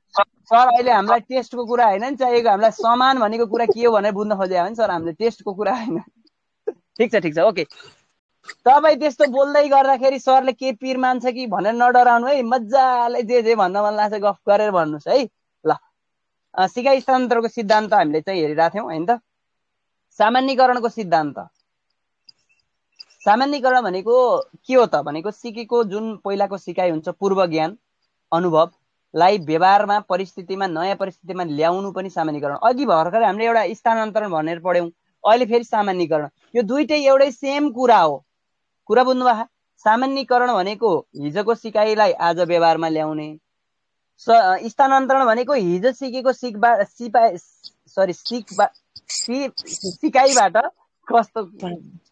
सर अहिले हामीलाई टेस्टको कुरा होइन नि चाहिएको हामीलाई समान भनेको कुरा के हो भनेर बुझ्न खोजे हो नि सर हामीले टेस्टको कुरा होइन। ठिक छ ठिक छ ओके। तपाईँ त्यस्तो बोल्दै गर्दाखेरि सरले के पिर मान्छ कि भनेर नडराउनु है मजाले जे जे भन्न मन लाग्छ गफ गरेर भन्नुहोस् है। ल सिकाइ स्थानान्तरको सिद्धान्त हामीले चाहिँ हेरिरहेको थियौँ होइन त? सामान्यकरणको सिद्धान्त। सामान्यकरण भनेको के हो त? भनेको सिकेको जुन पहिलाको सिकाइ हुन्छ पूर्व ज्ञान अनुभवलाई व्यवहारमा परिस्थितिमा नयाँ परिस्थितिमा ल्याउनु पनि सामान्यकरण। अघि भर्खर हामीले एउटा स्थानान्तरण भनेर पढ्यौँ अहिले फेरि सामान्यकरण। यो दुइटै एउटै सेम कुरा हो। कुरा बुझ्नुभयो? सामान्यकरण भनेको हिजोको सिकाइलाई आज व्यवहारमा ल्याउने। स्थानान्तरण भनेको हिजो सिकेको सिकबा सिपा सरी सिकबा सिकाइबाट कस्तो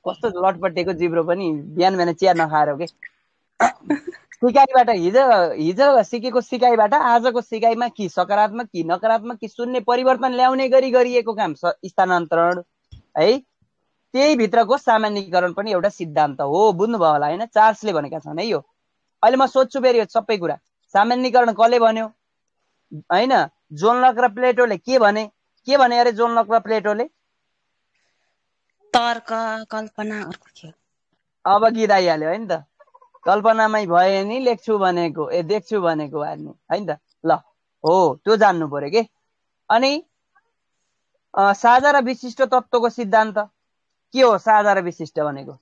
कस्तो लटपटेको जिब्रो पनि बिहान बिहान चिया नखाएर हो कि? सिकाइबाट हिजो हिजो सिकेको सिकाइबाट आजको सिकाइमा कि सकारात्मक कि नकारात्मक कि शून्य परिवर्तन ल्याउने गरी गरिएको काम स्थानान्तरण। है? त्यही भित्रको सामान्यकरण पनि एउटा सिद्धान्त हो बुझ्नुभयो होला होइन? चार्ल्सले भनेका छन् है यो। अहिले म सोध्छु फेरि यो सबै कुरा। सामान्यकरण कसले भन्यो? होइन? जोन लक र प्लेटोले के भने? के भने अरे जोन लक र प्लेटोले? तर्क कल्पना अर्को के हो? अब गीत आइहाल्यो होइन त? कल्पनामै भए नि लेख्छु भनेको ए देख्छु भनेको हाल्ने होइन त? ल हो त्यो जान्नु पर्यो के? अनि साझा र विशिष्ट तत्त्वको सिद्धान्त। के हो साझा र विशिष्ट भनेको?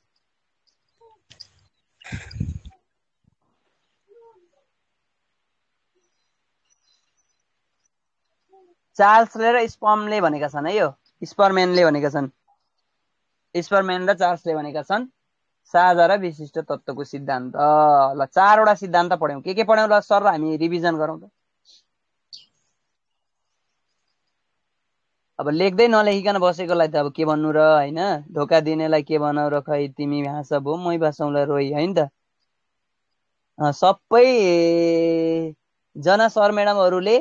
चार्ल्सले र स्पमले भनेका छन् है यो। स्परम्यानले भनेका छन्। स्परम्यान र चार्ल्सले भनेका छन्। साझा र विशिष्ट तत्त्वको सिद्धान्त। ल चारवटा सिद्धान्त पढ्यौँ। के के पढ्यौँ ल? सर हामी रिभिजन गरौँ त। अब लेख्दै नलेखिकन बसेकोलाई त अब के भन्नु र होइन? धोका दिनेलाई के भनौ र खै तिमी हाँस भो मै बसौँला रोइ होइन त? सबै जना सर म्याडमहरूले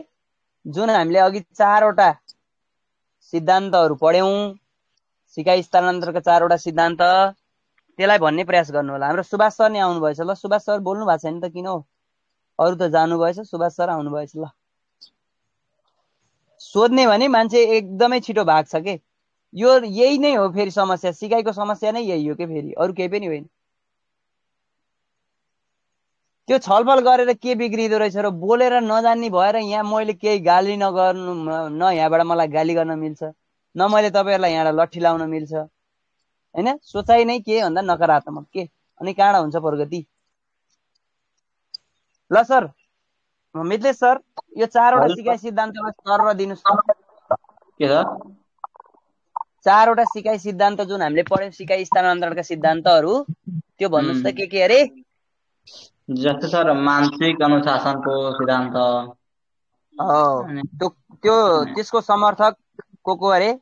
जुन हामीले अघि चारवटा सिद्धान्तहरू पढ्यौँ सिकाइ स्थानान्तरका चारवटा सिद्धान्त त्यसलाई भन्ने प्रयास गर्नु होला। हाम्रो सुभाष सर नै आउनुभएछ ल। सुभाष सर बोल्नु भएको छैन त किन हो? अरू त जानुभएछ। सुभाष सर आउनुभएछ ल। सोध्ने भने मान्छे एकदमै छिटो भाग्छ के? यो यही नै हो फेरि समस्या। सिकाइको समस्या नै यही हो कि फेरि? अरू केही पनि होइन। त्यो छलफल गरेर के बिग्रिँदो रहेछ र बोलेर नजान्ने भएर यहाँ मैले केही गाली नगर्नु न यहाँबाट मलाई गाली गर्न मिल्छ न मैले तपाईँहरूलाई यहाँबाट लट्ठी लाउन मिल्छ। होइन? सोचाइ नै के भन्दा नकारात्मक के? अनि कहाँ हुन्छ प्रगति। ल सर। मिथलेश सर यो चारवटा सिकाइ सिद्धान्तमा सर र त। के छ? चारवटा सिकाइ सिद्धान्त जुन हामीले पढ्यौँ सिकाइ स्थानान्तरणका सिद्धान्तहरू त्यो भन्नुहोस् त के के अरे? जस्तै सर मानसिक अनुशासनको सिद्धान्त। त्यो त्यो त्यसको समर्थक को को अरे?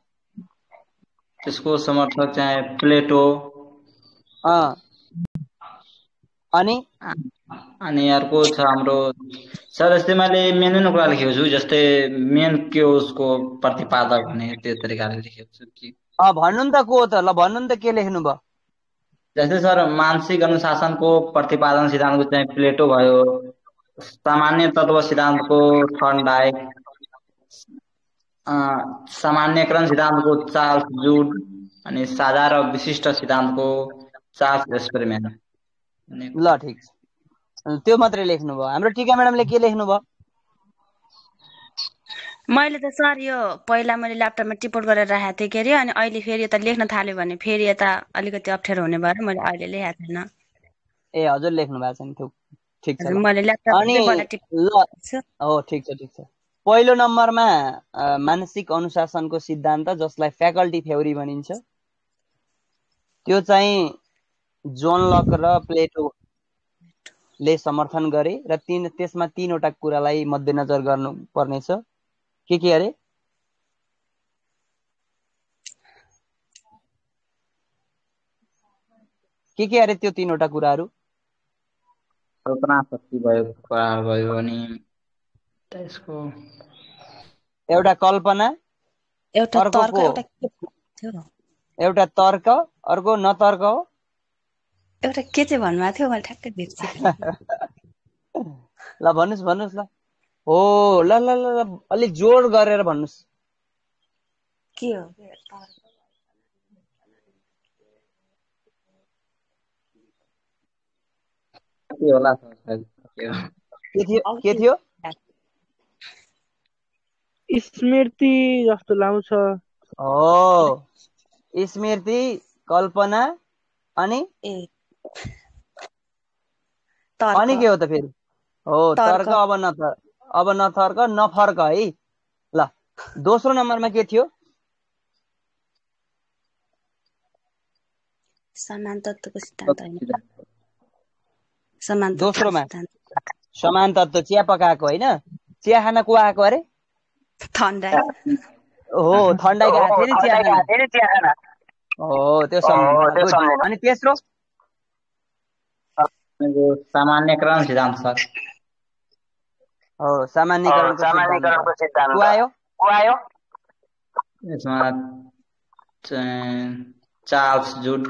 त्यसको समर्थक चाहिँ प्लेटो। अनि? अनि अर्को छ हाम्रो सर जस्तै मैले मेन मेन कुरा लेखेको छु जस्तै मेन के हो उसको प्रतिपादक भने त्यो तरिकाले लेखेको छु कि। भन्नु नि त को हो त? ल भन्नु नि त के लेख्नु भयो? जस्तै सर मानसिक अनुशासनको प्रतिपादन सिद्धान्तको चाहिँ प्लेटो भयो। सामान्य तत्व सिद्धान्तको थर्नडाइक सामान्यकरण सिद्धान्तको चार्ल्स जुड अनि साझा र विशिष्ट सिद्धान्तको चार्ल्स एक्सपेरिमेन्ट ल ठिक छ। त्यो मात्रै लेख्नु भयो। हाम्रो टिका म्याडमले के लेख्नु भयो? मैले त सर यो पहिला मैले ल्यापटपमा टिपोट गरेर राखेको थिएँ के अरे अनि अहिले फेरि यता लेख्न थाल्यो भने फेरि यता अलिकति अप्ठ्यारो हुने भएर मैले अहिले लेखेको थिएन। ए हजुर लेख्नु भएको छ नि ठिक छ। मैले अनि हो ठिक छ ठिक छ। पहिलो नम्बरमा मानसिक अनुशासनको सिद्धान्त जसलाई फ्याकल्टी थ्योरी भनिन्छ। त्यो चाहिँ जोन लक र प्लेटोले समर्थन गरे र तिन त्यसमा तिनवटा कुरालाई मध्यनजर गर्नु पर्नेछ के के अरे? के के अरे त्यो तिनवटा कुराहरू? कल्पना शक्ति भयो कुरा भयो अनि त्यसको एउटा कल्पना तर्क एउटा तर्क अर्को नतर्क हो एउटा के चाहिँ भन्नुभएको थियो? मैले ठ्याक्कै बिर्सेँ [LAUGHS] ल भन्नुहोस् भन्नुहोस् ल। हो ल ल ल ल, अलिक जोड गरेर भन्नुहोस्। के हो? के होला। के थियो? के थियो? स्मृति जस्तो लाउँछ हो स्मृति कल्पना अनि ए। अनि के हो त फेरि? हो तर्क। अब नतर्क अब नतर्क नफर्क है। ल दोस्रो नम्बरमा के थियो? समान तत्त्वको सिद्धान्त होइन। समान तत्त्वको दोस्रोमा? समान तत्त्व चिया पकाएको होइन? चिया खान को आएको अरे? ठन्डा हो थियो नि चिया खान। हो त्यो. अनि तेस्रो? सामान्यकरण सिद्धान्त सर। हो सामान्यकरणको सिद्धान्त। को आयो यसमा चाहिँ चार्ल्स जुड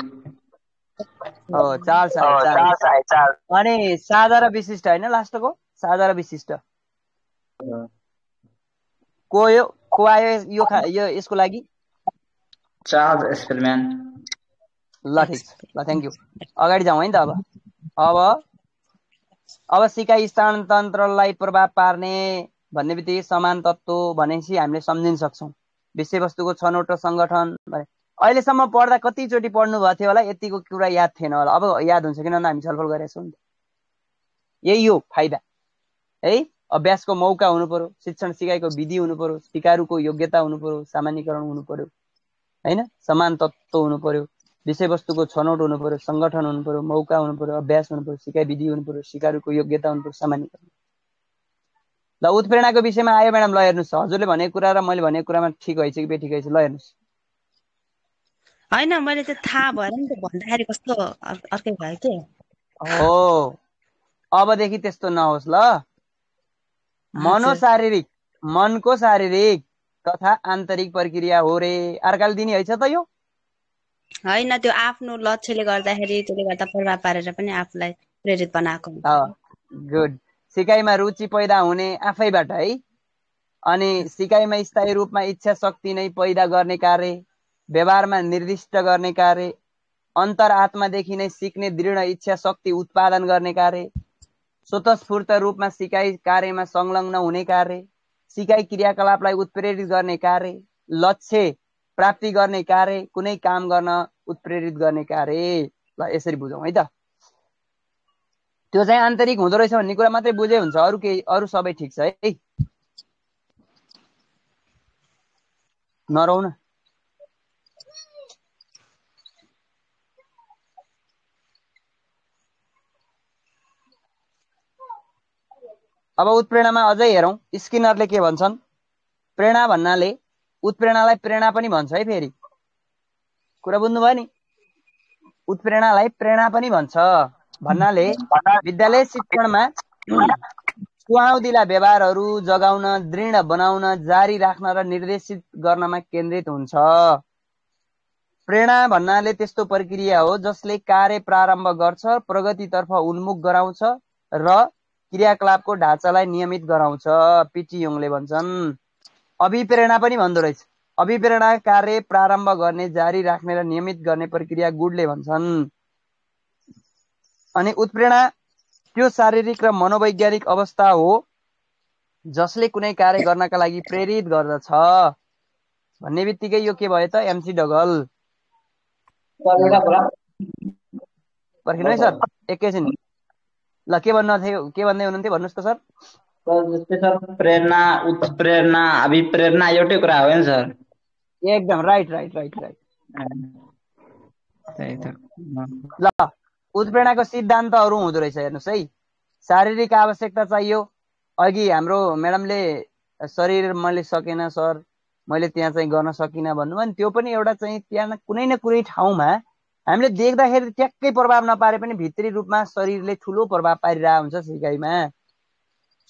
हो चार्ल्स आयो चार्ल्स। अनि साझा र विशिष्ट होइन लास्टको? साझा र विशिष्ट। को यो को आयो यो खा यो यसको लागि? चार्ल्स एक्सपेरिमेन्ट ल ठिक छ ल थ्याङ्क यू अगाडि जाउँ है नि त अब। अब अब सिकाइ स्थानतन्त्रलाई प्रभाव पार्ने भन्ने बित्तिकै समान तत्त्व भनेपछि हामीले सम्झिन सक्छौँ। विषयवस्तुको छनौट सङ्गठन भने अहिलेसम्म पढ्दा कतिचोटि पढ्नु भएको थियो होला यतिको कुरा याद थिएन होला। अब याद हुन्छ किनभने हामी छलफल गरेका छौँ नि यही हो फाइदा। है अभ्यासको मौका हुनु पर्यो शिक्षण सिकाइको विधि हुनु पर्यो सिकारुको योग्यता हुनु पर्यो सामान्यकरण हुनु पर्यो होइन? समान तत्त्व हुनु पर्यो विषयवस्तुको छनौट हुनु पर्यो सङ्गठन हुनु पर्यो मौका हुनु पर्यो अभ्यास हुनु पर्यो सिकाइ विधि हुनु पर्यो सिकारुको योग्यता हुनु पर्यो सामान्यकरण ल उत्प्रेरणाको विषयमा आयो म्याडम ल हेर्नुहोस्। हजुरले भनेको कुरा र मैले भनेको कुरामा ठिक भएछ कि बेठिक भएछ ल हेर्नुहोस्। होइन मैले त थाहा भएर नि त भन्दाखेरि कस्तो अर- अर्कै भयो के? हो। अबदेखि त्यस्तो नहोस् ल। मनोशारीरिक मनको शारीरिक तथा आन्तरिक प्रक्रिया हो रे। अर्काले दिने है त यो। होइन त्यो आफ्नो लक्ष्यले गर्दाखेरि त्यसले गर्दा प्रभाव पारेर पनि आफूलाई प्रेरित बनाएको गुड सिकाइमा रुचि पैदा हुने आफैबाट है। अनि सिकाइमा स्थायी रूपमा इच्छा शक्ति नै पैदा गर्ने कार्य व्यवहारमा निर्दिष्ट गर्ने कार्य अन्तर आत्मादेखि नै सिक्ने दृढ इच्छा शक्ति उत्पादन गर्ने कार्य स्वतस्फूर्त रूपमा सिकाइ कार्यमा संलग्न हुने कार्य सिकाइ क्रियाकलापलाई उत्प्रेरित गर्ने कार्य लक्ष्य प्राप्ति गर्ने कार्य कुनै काम गर्न उत्प्रेरित गर्ने कार्य। ल यसरी बुझौँ है त। त्यो चाहिँ आन्तरिक हुँदो रहेछ भन्ने कुरा मात्रै बुझे हुन्छ अरू केही अरू सबै ठिक छ है। नरौ न। अब उत्प्रेरणामा अझै हेरौँ। स्किनरले के भन्छन्? प्रेरणा भन्नाले उत्प्रेरणालाई प्रेरणा पनि भन्छ है फेरि। कुरा बुझ्नुभयो नि? उत्प्रेरणालाई प्रेरणा पनि भन्छ। भन्नाले विद्यालय शिक्षणमा सुहाउँदिला व्यवहारहरू जगाउन दृढ बनाउन जारी राख्न र निर्देशित गर्नमा केन्द्रित हुन्छ। प्रेरणा भन्नाले त्यस्तो प्रक्रिया हो जसले कार्य प्रारम्भ गर्छ प्रगतितर्फ उन्मुख गराउँछ र क्रियाकलापको ढाँचालाई नियमित गराउँछ पिटी योङले भन्छन्। अभिप्रेरणा पनि भन्दो रहेछ। अभिप्रेरणा कार्य प्रारम्भ गर्ने जारी राख्ने र नियमित गर्ने प्रक्रिया गुडले भन्छन्। अनि उत्प्रेरणा त्यो शारीरिक र मनोवैज्ञानिक अवस्था हो जसले कुनै कार्य गर्नका लागि प्रेरित गर्दछ। भन्ने बित्तिकै यो के भयो त? McDougal. पर्खिनु है सर? एकैछिन ल के भन्न थियो के भन्दै हुनुहुन्थ्यो? भन्नुहोस् त सर। जस्तै सर प्रेरणा उत्प्रेरणा अभिप्रेरणा एउटै कुरा हो नि सर एकदम राइट राइट राइट राइट ल उत्प्रेरणाको सिद्धान्तहरू हुँदो रहेछ हेर्नुहोस् है शारीरिक आवश्यकता चाहियो अघि हाम्रो म्याडमले शरीर मैले सकेन सर मैले त्यहाँ चाहिँ गर्न सकिनँ भन्नुभयो नि त्यो पनि एउटा चाहिँ त्यहाँ कुनै न कुनै ठाउँमा हामीले देख्दाखेरि ट्याक्कै प्रभाव नपारे पनि भित्री रूपमा शरीरले ठुलो प्रभाव पारिरहेको हुन्छ सिकाइमा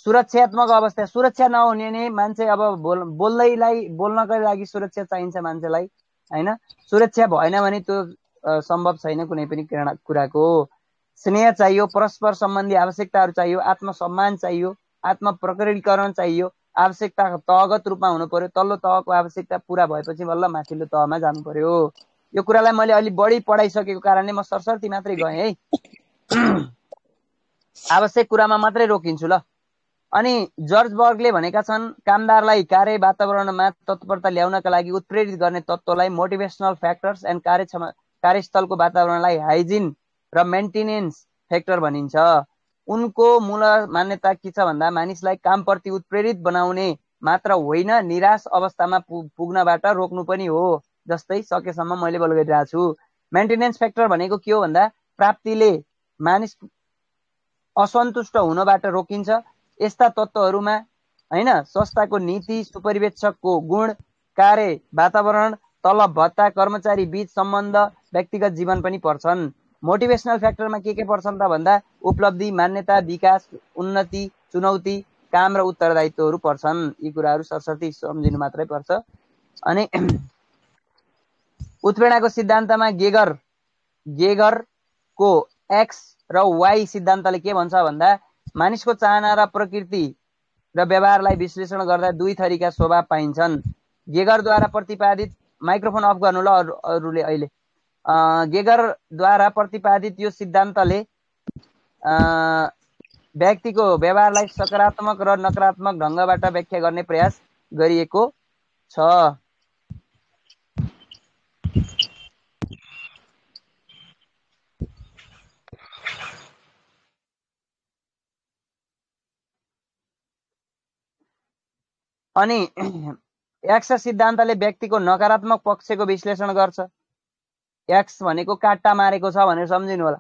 सुरक्षात्मक अवस्था सुरक्षा नहुने नै मान्छे अब बोल बोल्दैलाई बोल्नको लागि सुरक्षा चाहिन्छ मान्छेलाई होइन? सुरक्षा भएन भने त्यो सम्भव छैन कुनै पनि कुरा- कुराको। स्नेह चाहियो परस्पर सम्बन्धी आवश्यकताहरू चाहियो आत्मसम्मान चाहियो आत्म प्रकटीकरण चाहियो आवश्यकता तहगत रूपमा हुनु पर्यो तल्लो तहको आवश्यकता पुरा भएपछि बल्ल माथिल्लो तहमा जानु पर्यो। यो कुरालाई मैले अलिक बढी पढाइसकेको कारणले म सरसर्ती मात्रै गएँ है। [CLEARS THROAT] आवश्यक कुरामा मात्रै रोकिन्छु ल। अनि जर्ज बर्गले भनेका छन् कामदारलाई कार्य वातावरणमा तत्परता ल्याउनका लागि उत्प्रेरित गर्ने तत्त्वलाई मोटिभेसनल फ्याक्टर्स एन्ड कार्यक्षम कार्यस्थलको वातावरणलाई हाइजिन र मेन्टेनेन्स फ्याक्टर भनिन्छ। उनको मूल मान्यता के छ भन्दा मानिसलाई कामप्रति उत्प्रेरित बनाउने मात्र होइन निराश अवस्थामा पुग्नबाट रोक्नु पनि हो जस्तै सकेसम्म मैले बल गरिरहेको छु। मेन्टेनेन्स फ्याक्टर भनेको के हो भन्दा प्राप्तिले मानिस असन्तुष्ट हुनबाट रोकिन्छ यस्ता तत्त्वहरूमा होइन संस्थाको नीति सुपरिवेक्षकको गुण कार्य वातावरण तलब भत्ता कर्मचारी बीच सम्बन्ध व्यक्तिगत जीवन पनि पर्छन्। मोटिभेसनल फ्याक्टरमा के के पर्छन् त भन्दा उपलब्धि मान्यता विकास उन्नति चुनौती काम र उत्तरदायित्वहरू पर्छन्। यी कुराहरू सरस्वती सम्झिनु मात्रै पर्छ। अनि उत्प्रेरणाको सिद्धान्तमा गेगर गेगरको एक्स र वाई सिद्धान्तले के भन्छ भन्दा मानिसको चाहना र प्रकृति र व्यवहारलाई विश्लेषण गर्दा दुई थरीका स्वभाव पाइन्छन्। गेगरद्वारा प्रतिपादित माइक्रोफोन अफ गर्नु ल अरू अरूले अहिले। गेगरद्वारा प्रतिपादित यो सिद्धान्तले व्यक्तिको व्यवहारलाई सकारात्मक र नकारात्मक ढङ्गबाट व्याख्या गर्ने प्रयास गरिएको छ। अनि एक्स सिद्धान्तले व्यक्तिको नकारात्मक पक्षको विश्लेषण गर्छ। एक्स भनेको काट्टा मारेको छ भनेर सम्झिनु होला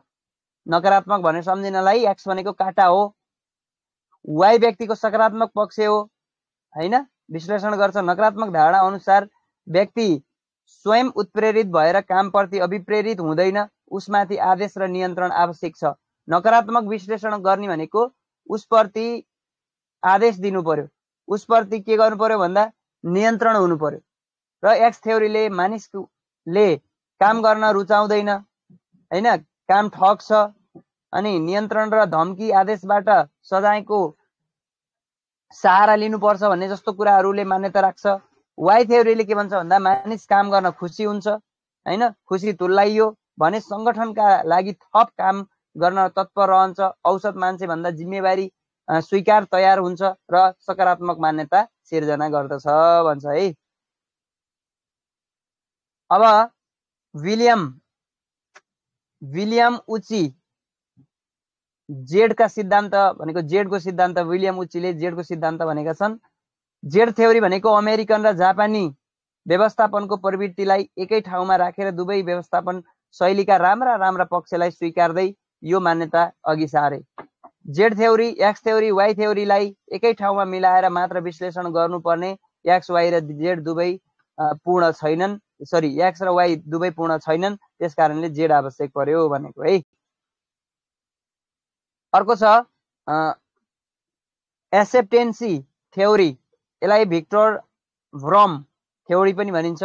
नकारात्मक भनेर सम्झिनलाई एक्स भनेको काटा हो। वाइ व्यक्तिको सकारात्मक पक्ष हो। होइन? विश्लेषण गर्छ। नकारात्मक धारणा अनुसार व्यक्ति स्वयं उत्प्रेरित भएर कामप्रति अभिप्रेरित हुँदैन। उसमाथि आदेश र नियन्त्रण आवश्यक छ। नकारात्मक विश्लेषण गर्ने भनेको उसप्रति आदेश दिनु पर्यो। उसप्रति के गर्नु पर्यो भन्दा नियन्त्रण हुनु पर्यो र एक्स थ्योरीले मानिसले काम गर्न रुचाउँदैन होइन? काम ठग्छ अनि नियन्त्रण र धम्की आदेशबाट सजायको सहारा लिनुपर्छ भन्ने जस्तो कुराहरूले मान्यता राख्छ। वाइ थ्योरीले के भन्छ भन्दा मानिस काम गर्न खुसी हुन्छ होइन? खुसी तुल्याइयो भने सङ्गठनका लागि थप काम गर्न तत्पर रहन्छ। औसत मान्छेभन्दा जिम्मेवारी स्वीकार तयार हुन्छ र सकारात्मक मान्यता सिर्जना गर्दछ भन्छ है। अब विलियम विलियम उची जेडका सिद्धान्त भनेको जेडको सिद्धान्त विलियम उच्चीले जेडको सिद्धान्त भनेका छन्। जेड थ्योरी भनेको अमेरिकन र जापानी व्यवस्थापनको प्रवृत्तिलाई एकै ठाउँमा राखेर दुवै व्यवस्थापन शैलीका राम्रा राम्रा पक्षलाई स्वीकार्दै यो मान्यता अघि सारे। Z theory X theory Y थ्योरीलाई एकै ठाउँमा मिलाएर मात्र विश्लेषण गर्नुपर्ने एक्स वाइ र जेड दुवै पूर्ण छैनन्। सरी एक्स र वाइ दुवै पूर्ण छैनन्। त्यस कारणले जेड आवश्यक पर्यो भनेको है। अर्को छ एसेप्टेन्सी थ्योरी। यसलाई भिक्टर भ्रम थ्योरी पनि भनिन्छ।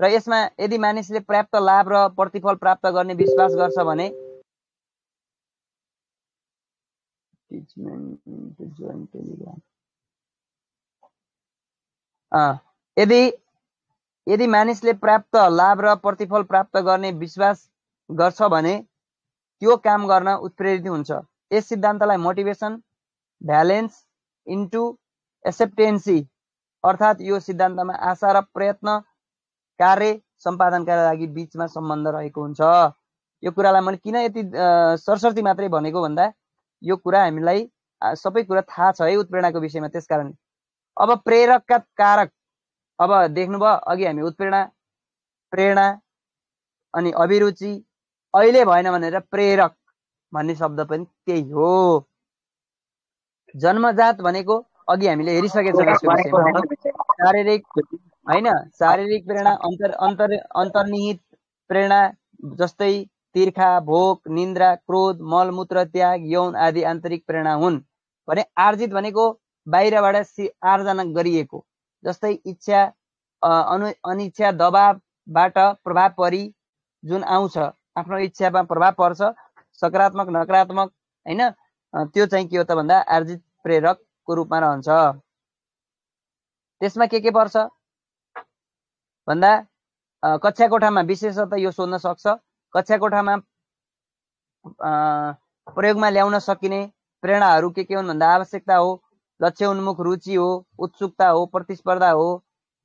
र यसमा यदि मानिसले पर्याप्त लाभ र प्रतिफल प्राप्त गर्ने विश्वास गर्छ भने यदि यदि मानिसले प्राप्त लाभ र प्रतिफल प्राप्त गर्ने विश्वास गर्छ भने त्यो काम गर्न उत्प्रेरित हुन्छ। यस सिद्धान्तलाई मोटिभेसन भ्यालेन्स इन्टु एक्सेप्टेन्सी अर्थात् यो सिद्धान्तमा आशा र प्रयत्न कार्य सम्पादनका लागि बिचमा सम्बन्ध रहेको हुन्छ। यो कुरालाई मैले किन यति सरसर्ती मात्रै भनेको भन्दा यो कुरा हामीलाई सबै कुरा थाहा छ है उत्प्रेरणाको विषयमा त्यस कारण अब प्रेरकका कारक अब देख्नुभयो अघि हामी उत्प्रेरणा प्रेरणा अनि अभिरुचि अहिले भएन भनेर प्रेरक भन्ने शब्द पनि त्यही हो। जन्मजात भनेको अघि हामीले हेरिसकेका छौँ शारीरिक होइन शारीरिक प्रेरणा अन्तर अन्तर अन्तर्निहित प्रेरणा जस्तै तिर्खा भोक निन्द्रा क्रोध मलमूत्र त्याग यौन आदि आन्तरिक प्रेरणा हुन् भने आर्जित भनेको बाहिरबाट सि आर्जना गरिएको जस्तै इच्छा अनु अनिच्छा दबावबाट प्रभाव परि जुन आउँछ आफ्नो इच्छामा प्रभाव पर्छ सकारात्मक नकारात्मक होइन? त्यो चाहिँ के हो त भन्दा आर्जित प्रेरकको रूपमा रहन्छ। त्यसमा के के पर्छ? भन्दा कक्षा कोठामा विशेषतः यो सोध्न सक्छ। कक्षा कोठामा प्रयोगमा ल्याउन सकिने प्रेरणाहरू के के हुन् भन्दा आवश्यकता हो लक्ष्य उन्मुख रुचि हो उत्सुकता हो प्रतिस्पर्धा हो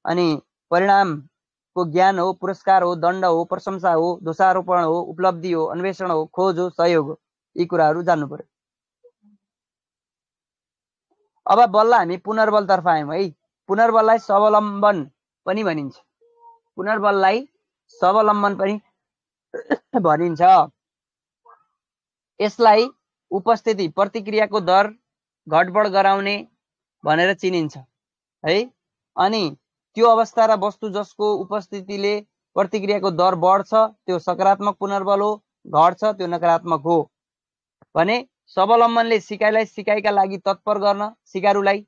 अनि परिणामको ज्ञान हो पुरस्कार हो दण्ड हो प्रशंसा हो दोषारोपण हो उपलब्धि हो अन्वेषण हो खोज हो सहयोग हो यी कुराहरू जान्नु पर्यो। अब बल्ल हामी पुनर्बलतर्फ आयौँ है। पुनर्बललाई स्वावलम्बन पनि भनिन्छ। पुनर्बललाई स्वावलम्बन पनि भनिन्छ। यसलाई उपस्थिति प्रतिक्रियाको दर घटबड गराउने भनेर चिनिन्छ है? अनि त्यो अवस्था र वस्तु जसको उपस्थितिले प्रतिक्रियाको दर बढ्छ त्यो सकारात्मक पुनर्बल हो घट्छ त्यो नकारात्मक हो भने स्वावलम्बनले सिकाइलाई सिकाइका लागि तत्पर गर्न सिकारुलाई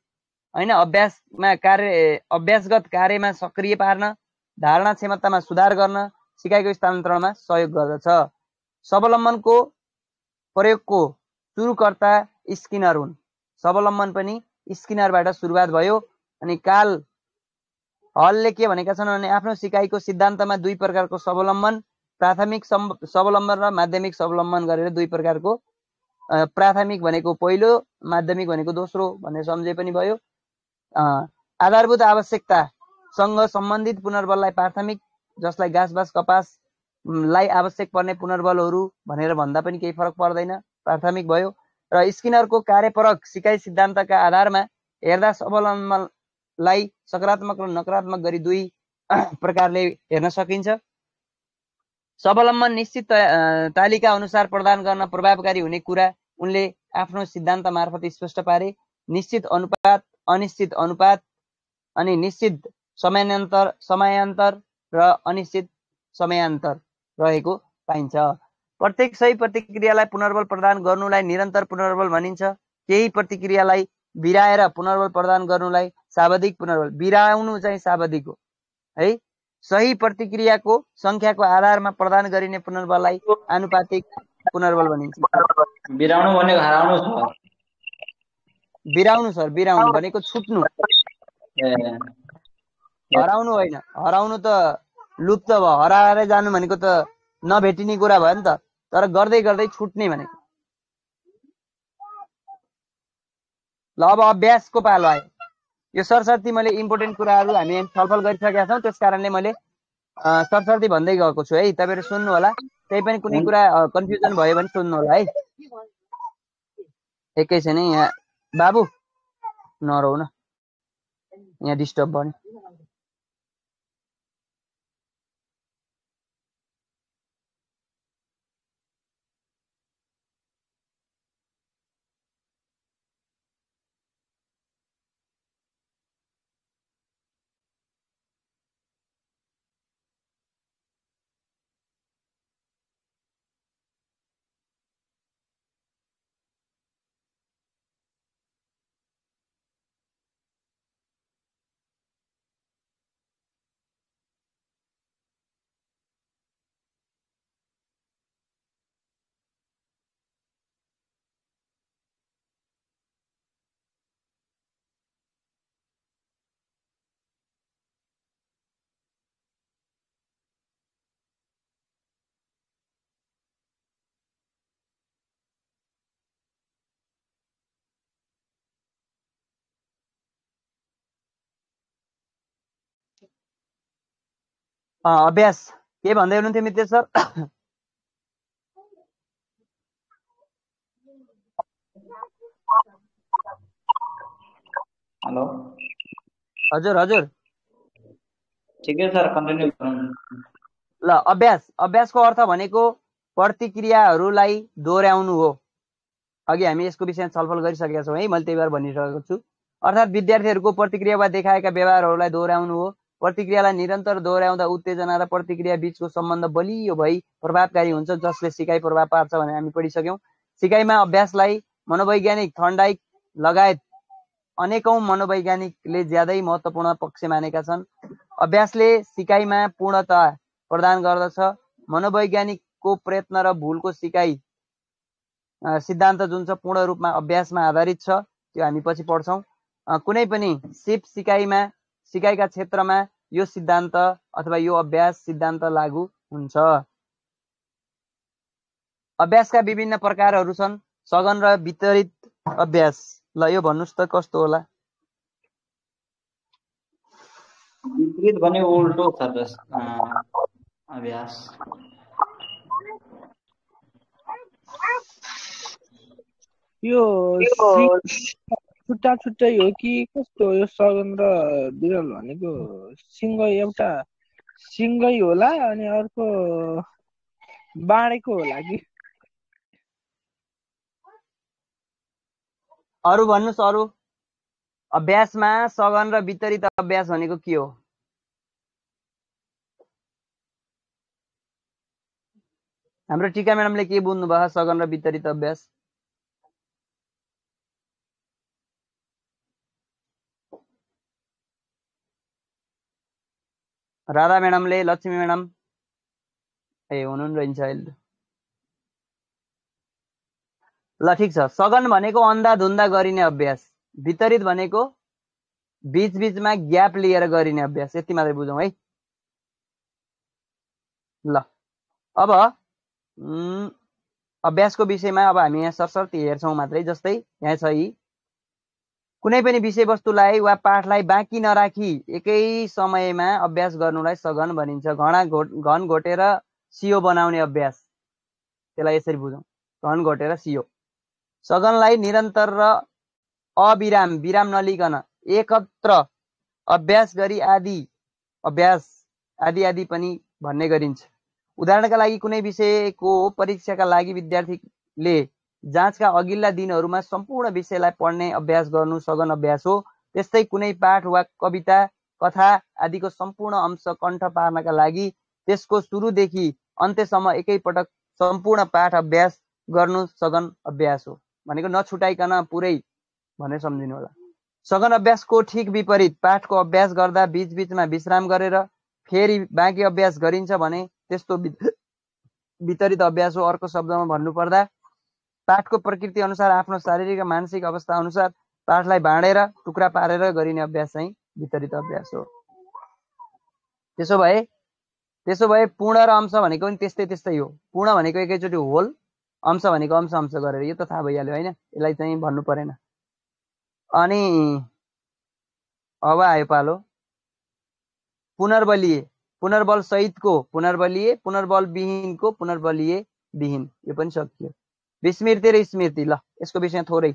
होइन अभ्यासमा कार्य अभ्यासगत कार्यमा सक्रिय पार्न धारणा क्षमतामा सुधार गर्न सिकाइको स्थानान्तरणमा सहयोग गर्दछ। स्वावलम्बनको प्रयोगको सुरुकर्ता स्किनर हुन्। स्वावलम्बन पनि स्किनरबाट सुरुवात भयो अनि काल हलले के भनेका छन् भने आफ्नो सिकाइको सिद्धान्तमा दुई प्रकारको स्वावलम्बन प्राथमिक स्वावलम्बन र माध्यमिक स्वावलम्बन गरेर दुई प्रकारको प्राथमिक भनेको पहिलो माध्यमिक भनेको दोस्रो भनेर सम्झे पनि भयो। आधारभूत आवश्यकतासँग सम्बन्धित पुनर्बललाई प्राथमिक जसलाई घाँस बाँस कपासलाई आवश्यक पर्ने पुनर्बलहरू भनेर भन्दा पनि केही फरक पर्दैन प्राथमिक भयो। र स्किनरको कार्यपरक सिकाइ सिद्धान्तका आधारमा हेर्दा स्वावलम्बन लाई सकारात्मक र नकारात्मक गरी दुई [CLEARS THROAT] प्रकारले हेर्न सकिन्छ। स्वावलम्बन निश्चित तालिका अनुसार प्रदान गर्न प्रभावकारी हुने कुरा उनले आफ्नो सिद्धान्त मार्फत स्पष्ट पारे। निश्चित अनुपात अनिश्चित अनुपात अनि निश्चित समयान्तर समयान्तर र अनिश्चित समयान्तर रहेको पाइन्छ। प्रत्येक सही प्रतिक्रियालाई पुनर्बल प्रदान गर्नुलाई निरन्तर पुनर्बल भनिन्छ। केही प्रतिक्रियालाई बिराएर पुनर्बल प्रदान गर्नुलाई सावधिक पुनर्बल बिराउनु चाहिँ सावधिक हो। है? सही प्रतिक्रियाको सङ्ख्याको आधारमा प्रदान गरिने पुनर्बललाई आनुपातिक पुनर्बल भनिन्छ। बिराउनु भनेको हराउनु छ। बिराउनु सर बिराउनु भनेको छुट्नु। हराउनु होइन। हराउनु त लुप्त भयो हराएर जानु भनेको त नभेटिने कुरा भयो नि त तर गर्दै गर्दै छुट्ने भनेको। ल अब अभ्यासको पालो आयो। यो सरसर्ती मैले इम्पोर्टेन्ट कुराहरू हामी छलफल गरिसकेका छौँ त्यस कारणले मैले अ, सरसर्ती भन्दै गएको छु है। तपाईँहरू सुन्नु होला। त्यही पनि कुनै कुरा कन्फ्युजन भयो भने सुन्नु होला है। एकैछिन यहाँ बाबु नरौ न। यहाँ डिस्टर्ब भयो। अभ्यास के भन्दै हुनुहुन्थ्यो मित्र सर? हेलो। हजुर हजुर। ठिकै सर कन्टिन्यू ल अभ्यास अभ्यासको अर्थ भनेको प्रतिक्रियाहरूलाई दोहोऱ्याउनु हो। अघि हामी यसको विषयमा छलफल गरिसकेका छौँ है मैले त्यही भएर भनिसकेको छु। अर्थात् विद्यार्थीहरूको प्रतिक्रिया वा देखाएका व्यवहारहरूलाई दोहोऱ्याउनु हो। प्रतिक्रियालाई निरन्तर दोहोऱ्याउँदा उत्तेजना र प्रतिक्रिया बिचको सम्बन्ध बलियो भई प्रभावकारी हुन्छ जसले सिकाइ प्रभाव पार्छ भनेर हामी पढिसक्यौँ। सिकाइमा अभ्यासलाई मनोवैज्ञानिक थन्डाइक लगायत अनेकौं मनोवैज्ञानिकले ज्यादै महत्त्वपूर्ण पक्ष मानेका छन्। अभ्यासले सिकाइमा पूर्णता प्रदान गर्दछ। मनोवैज्ञानिकको प्रयत्न र भुलको सिकाइ सिद्धान्त जुन छ पूर्ण रूपमा अभ्यासमा आधारित छ त्यो हामी पछि पढ्छौँ। कुनै पनि सिप सिकाइमा सिकाइका क्षेत्रमा यो सिद्धान्त अथवा यो अभ्यास सिद्धान्त लागू हुन्छ। अभ्यासका विभिन्न प्रकारहरू छन्। सघन र वितरित अभ्यास। ल यो भन्नुहोस् त कस्तो होला? विपरीत भने उल्टो छ अभ्यास। यो छुट्टा छुट्टै हो कि कस्तो यो सगन र भनेको? सिङ्गै एउटा सिङ्गै होला अनि अर्को बाँडेको होला कि? अरू भन्नुहोस् अरू। अभ्यासमा सघन र वितरित अभ्यास भनेको के हो? हाम्रो टिका म्याडमले के बुझ्नु भयो सघन र वितरित अभ्यास? राधा म्याडमले लक्ष्मी म्याडम ए रहन्छ अहिले। ल ठिक छ। सघन भनेको अन्धाधुन्दा गरिने अभ्यास वितरित भनेको बिच बिचमा ग्याप लिएर गरिने अभ्यास। यति मात्रै बुझौँ है। ल अब अभ्यासको विषयमा अब हामी यहाँ सरसर्ती हेर्छौँ मात्रै जस्तै यहाँ छ यी। कुनै पनि विषयवस्तुलाई वा पाठलाई बाँकी नराखी एकै समयमा अभ्यास गर्नुलाई सघन भनिन्छ। घडा घोट घन घोटेर सियो बनाउने अभ्यास। त्यसलाई यसरी बुझौँ। घन घोटेर सियो। सघनलाई निरन्तर र अविराम विराम नलिकन एकत्र अभ्यास गरी आदि अभ्यास आदि आदि पनि भन्ने गरिन्छ। उदाहरणका लागि कुनै विषयको परीक्षाका लागि विद्यार्थीले जाँचका अघिल्ला दिनहरूमा सम्पूर्ण विषयलाई पढ्ने अभ्यास गर्नु सघन अभ्यास हो। त्यस्तै कुनै पाठ वा कविता कथा आदिको सम्पूर्ण अंश कण्ठ पार्नका लागि त्यसको सुरुदेखि अन्त्यसम्म एकैपटक सम्पूर्ण पाठ अभ्यास गर्नु सघन अभ्यास हो। भनेको नछुटाइकन पुरै भनेर सम्झिनु होला। सघन अभ्यासको ठिक विपरीत पाठको अभ्यास गर्दा बिचबिचमा विश्राम गरेर फेरि बाँकी अभ्यास गरिन्छ भने त्यस्तो [CLEARS THROAT] वितरित अभ्यास हो। अर्को शब्दमा भन्नुपर्दा पाठको प्रकृति अनुसार आफ्नो शारीरिक र मानसिक अवस्था अनुसार पाठलाई बाँडेर टुक्रा पारेर गरिने अभ्यास चाहिँ वितरित अभ्यास हो। त्यसो भए त्यसो भए पूर्ण र अंश भनेको पनि त्यस्तै त्यस्तै हो। पूर्ण भनेको एकैचोटि होल अंश भनेको अंश अंश गरेर यो त थाहा भइहाल्यो होइन? यसलाई चाहिँ भन्नु परेन। अनि अब आयो पालो। पुनर्बलीय पुनर्बल सहितको पुनर्बलीय पुनर्बल विहीनको पुनर्बलीय विहीन यो पनि सकियो। विस्मृति र स्मृति ल यसको विषय थोरै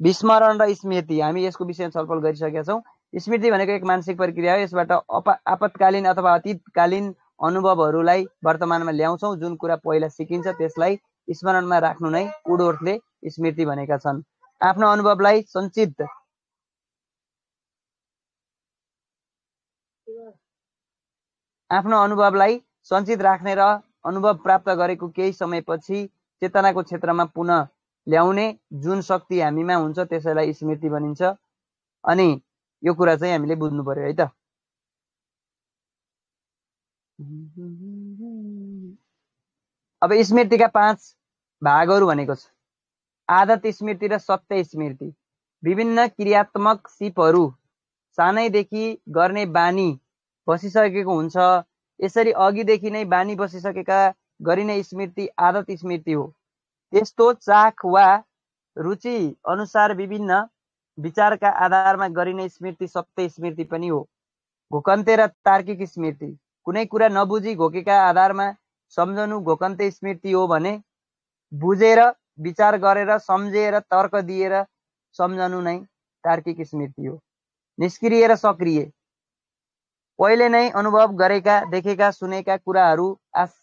विस्मरण र स्मृति हामी यसको विषय छलफल गरिसकेका छौँ स्मृति भनेको एक मानसिक प्रक्रिया हो यसबाट अप आपतकालीन अथवा अतीतकालीन अनुभवहरूलाई वर्तमानमा ल्याउँछौँ। जुन कुरा पहिला सिकिन्छ त्यसलाई स्मरणमा राख्नु नै उडोर्थले स्मृति भनेका छन्। आफ्नो अनुभवलाई सञ्चित आफ्नो अनुभवलाई सञ्चित राख्ने र अनुभव प्राप्त गरेको केही समयपछि चेतनाको क्षेत्रमा पुनः ल्याउने जुन शक्ति हामीमा हुन्छ त्यसैलाई स्मृति भनिन्छ। अनि यो कुरा चाहिँ हामीले बुझ्नु पर्यो है त? अब स्मृतिका पाँच भागहरू भनेको छ। आदत स्मृति र सत्य स्मृति। विभिन्न क्रियात्मक सिपहरू सानैदेखि गर्ने बानी बसिसकेको हुन्छ। यसरी अघिदेखि नै बानी बसिसकेका गरिने स्मृति आदत स्मृति हो। त्यस्तो चाख वा रुचि अनुसार विभिन्न विचारका आधारमा गरिने स्मृति सत्य स्मृति पनि हो। घोकन्ते र तार्किक स्मृति। कुनै कुरा नबुझी घोकेका आधारमा सम्झनु घोकन्ते स्मृति हो भने बुझेर विचार गरेर सम्झेर तर्क दिएर सम्झनु नै तार्किक स्मृति हो। निष्क्रिय र सक्रिय। पहिले नै अनुभव गरेका देखेका सुनेका कुराहरू आस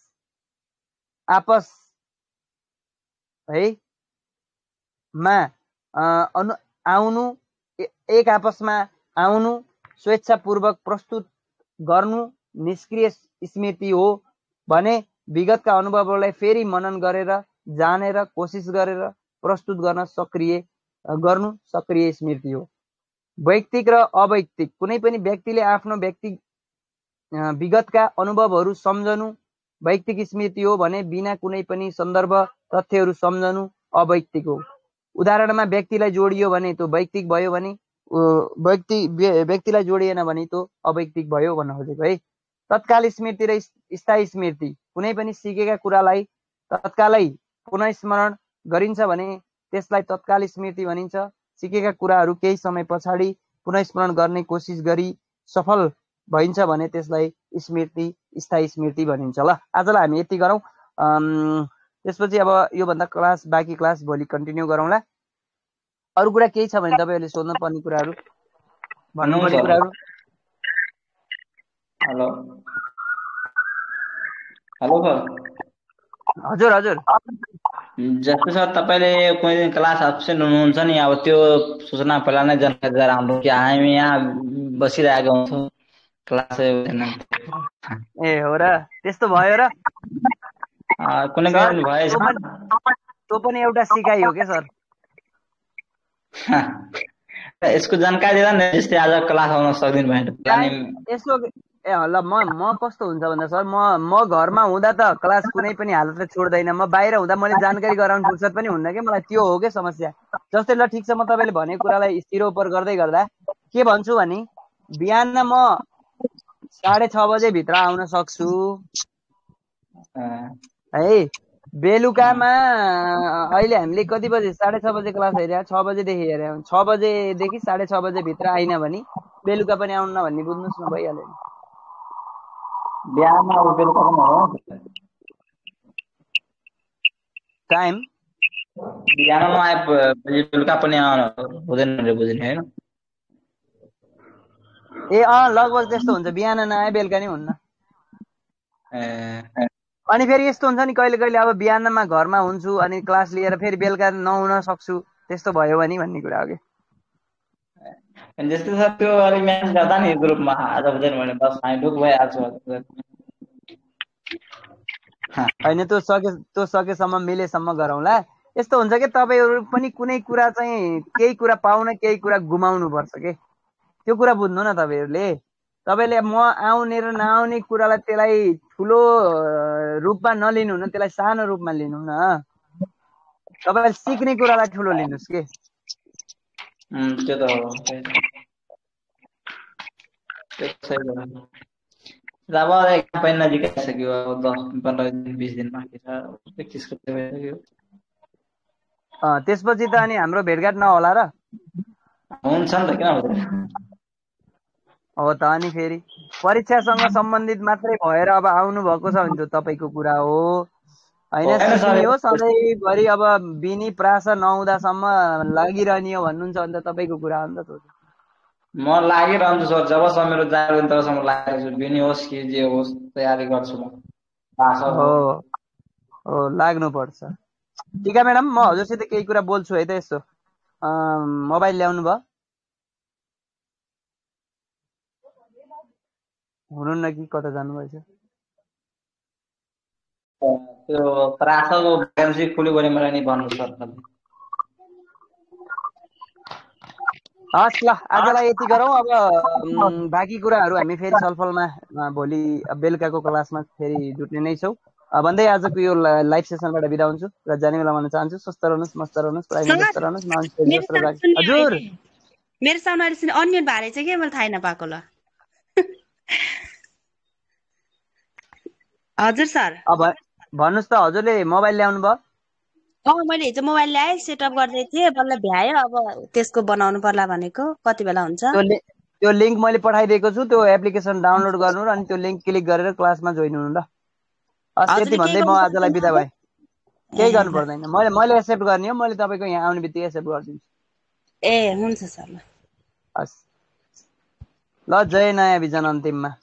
आपस है? मा अनु आउनु एक आपसमा आउनु स्वेच्छापूर्वक प्रस्तुत गर्नु निष्क्रिय स्मृति हो भने विगतका अनुभवहरूलाई फेरि मनन गरेर जानेर कोसिस गरेर प्रस्तुत गर्न सक्रिय गर्नु सक्रिय स्मृति हो। वैयक्तिक र अवैयक्तिक कुनै पनि व्यक्तिले आफ्नो व्यक्ति विगतका अनुभवहरू सम्झनु वैयक्तिक स्मृति हो भने बिना कुनै पनि सन्दर्भ तथ्यहरू सम्झनु अवैयक्तिक हो। उदाहरणमा व्यक्तिलाई जोडियो भने त्यो वैयक्तिक भयो भने व्यक्ति व्यक्तिलाई जोडिएन भने त्यो अवैयक्तिक भयो भन्न खोजेको है। तत्काल स्मृति र स्थायी स्मृति कुनै पनि सिकेका कुरालाई तत्कालै पुनः स्मरण गरिन्छ भने त्यसलाई तत्काल स्मृति भनिन्छ। सिकेका कुराहरू केही समय पछाडि पुनः स्मरण गर्ने कोसिस गरी सफल भइन्छ भने त्यसलाई स्मृति स्थायी स्मृति भनिन्छ ल। आजलाई हामी यति गरौँ। त्यसपछि अब योभन्दा क्लास बाँकी क्लास भोलि कन्टिन्यू गरौँला अरू कुरा केही छ भने तपाईँहरूले सोध्नु पर्ने कुराहरू? भन्नुपर्ने कुराहरू? हेलो। हेलो हजुर हजुर। जस्तै सर तपाईँले कुनै दिन क्लास एब्सेन्ट हुनुहुन्छ नि अब त्यो सूचना पहिला नै जानकारी दिएर हाम्रो कि हामी यहाँ बसिरहेको हुन्छौँ। क्लास ए हो र त्यस्तो भयो र कुनै कारण भएछ त्यो पनि एउटा सिकाइ हो क्या सर यसको जानकारी दिँदा नि जस्तै आज क्लास आउन सक्दिनु भएन यसो ए ल म म कस्तो हुन्छ भन्दा सर म म घरमा हुँदा त क्लास कुनै पनि हालतले छोड्दैन म बाहिर हुँदा मैले जानकारी गराउनु फुर्सद पनि हुन्न कि मलाई त्यो हो कि समस्या जस्तै ल ठिक छ म तपाईँले भनेको कुरालाई स्थिर उपर गर्दै गर्दा के भन्छु भने बिहान म साढे छ बजे भित्र आउन सक्छु। है बेलुकामा अहिले हामीले कति बजे साढे छ बजे क्लास हेरे छ बजेदेखि हेरे छ बजेदेखि साढे छ बजेभित्र आइन भने बेलुका पनि आउनु भन्ने बुझ्नुहोस् न भइहाल्यो टाइम? बिहान नआए बेलुका पनि हुँदैन बुझ्ने होइन? ए अँ लगभग त्यस्तो हुन्छ। बिहान नआए बेलुका नै हुन्न। अनि फेरि यस्तो हुन्छ नि कहिले कहिले अब बिहानमा घरमा हुन्छु अनि क्लास लिएर फेरि बेलुका नहुन सक्छु त्यस्तो भयो भने भन्ने कुरा हो कि। जस्तै सर त्यो अलिक म्याच गर्दा नि ग्रुपमा। आज बुझेन भने बस हामी ढुक भइहाल्छु। होइन त्यो सके त्यो सकेसम्म मिलेसम्म गरौँला। यस्तो हुन्छ कि तपाईँहरू पनि कुनै कुरा चाहिँ केही कुरा पाउन केही कुरा गुमाउनु पर्छ कि। त्यो कुरा बुझ्नु न तपाईँहरूले। तपाईँले म आउने र नआउने कुरालाई त्यसलाई ठुलो रूपमा नलिनु न त्यसलाई सानो रूपमा लिनु न तपाईँले सिक्ने कुरालाई ठुलो लिनुहोस् कि? त्यो त अब नजिक आइसक्यो अब दस पन्ध्र दिन बिस दिन बाँकी छ प्र्याक्टिसको भइसक्यो। त्यसपछि त अनि हाम्रो भेटघाट नहोला र? हुन्छ नि त किन हो त अनि फेरि? परीक्षासँग सम्बन्धित मात्रै भएर अब आउनु भएको छ भने त तपाईँको कुरा हो। होइन हो सधैँभरि अब बिनी प्रास नहुँदासम्म लागिरहने हो भन्नुहुन्छ भने त तपाईँको कुरा हो नि त म लागिरहन्छु सर जबसम्म मेरो जागिर तबसम्म लागेको बिनी होस् कि जे होस् तयारी गर्छु म। हो हो लाग्नुपर्छ। टिका म्याडम म हजुरसित केही कुरा बोल्छु है त यस्तो मोबाइल ल्याउनु भयो हुनुहुन्न कि कता जानुभएछ? त्यो खुल्यो भने मलाई नि भन्नु हस् ल आजलाई यति गरौँ। अब बाँकी कुराहरू हामी फेरि छलफलमा भोलि बेलुकाको क्लासमा फेरि जुट्ने नै छौँ। भन्दै आजको यो लाइभ सेसनबाट बिदा हुन्छु र जाने बेला भन्न चाहन्छु स्वस्थ रहनुहोस् मस्त रहनुहोस् प्राइभेट जस्तो रहनुहोस् हजुर। मेरो साउन्ड अन्य भारे चाहिँ के मैले थाहा नपाएको ल। हजुर सर। भन्नुहोस् त हजुरले मोबाइल ल्याउनु भयो? अँ मैले हिजो मोबाइल ल्याएँ सेटअप गर्दै थिएँ बल्ल भ्यायो अब त्यसको बनाउनु पर्ला भनेको कति बेला हुन्छ? त्यो लिङ्क मैले पठाइदिएको छु त्यो एप्लिकेसन डाउनलोड गर्नु र अनि त्यो लिङ्क क्लिक गरेर क्लासमा जोइन हुनु ल। हस् त्यति भन्दै म आजलाई बिदा भएँ। केही गर्नु पर्दैन। मैले मैले एक्सेप्ट गर्ने हो मैले तपाईँको यहाँ आउने बित्तिकै एक्सेप्ट गरिदिन्छु। ए हुन्छ सर ल। हस्। ल जय नयाँ बिजन अन्तिममा।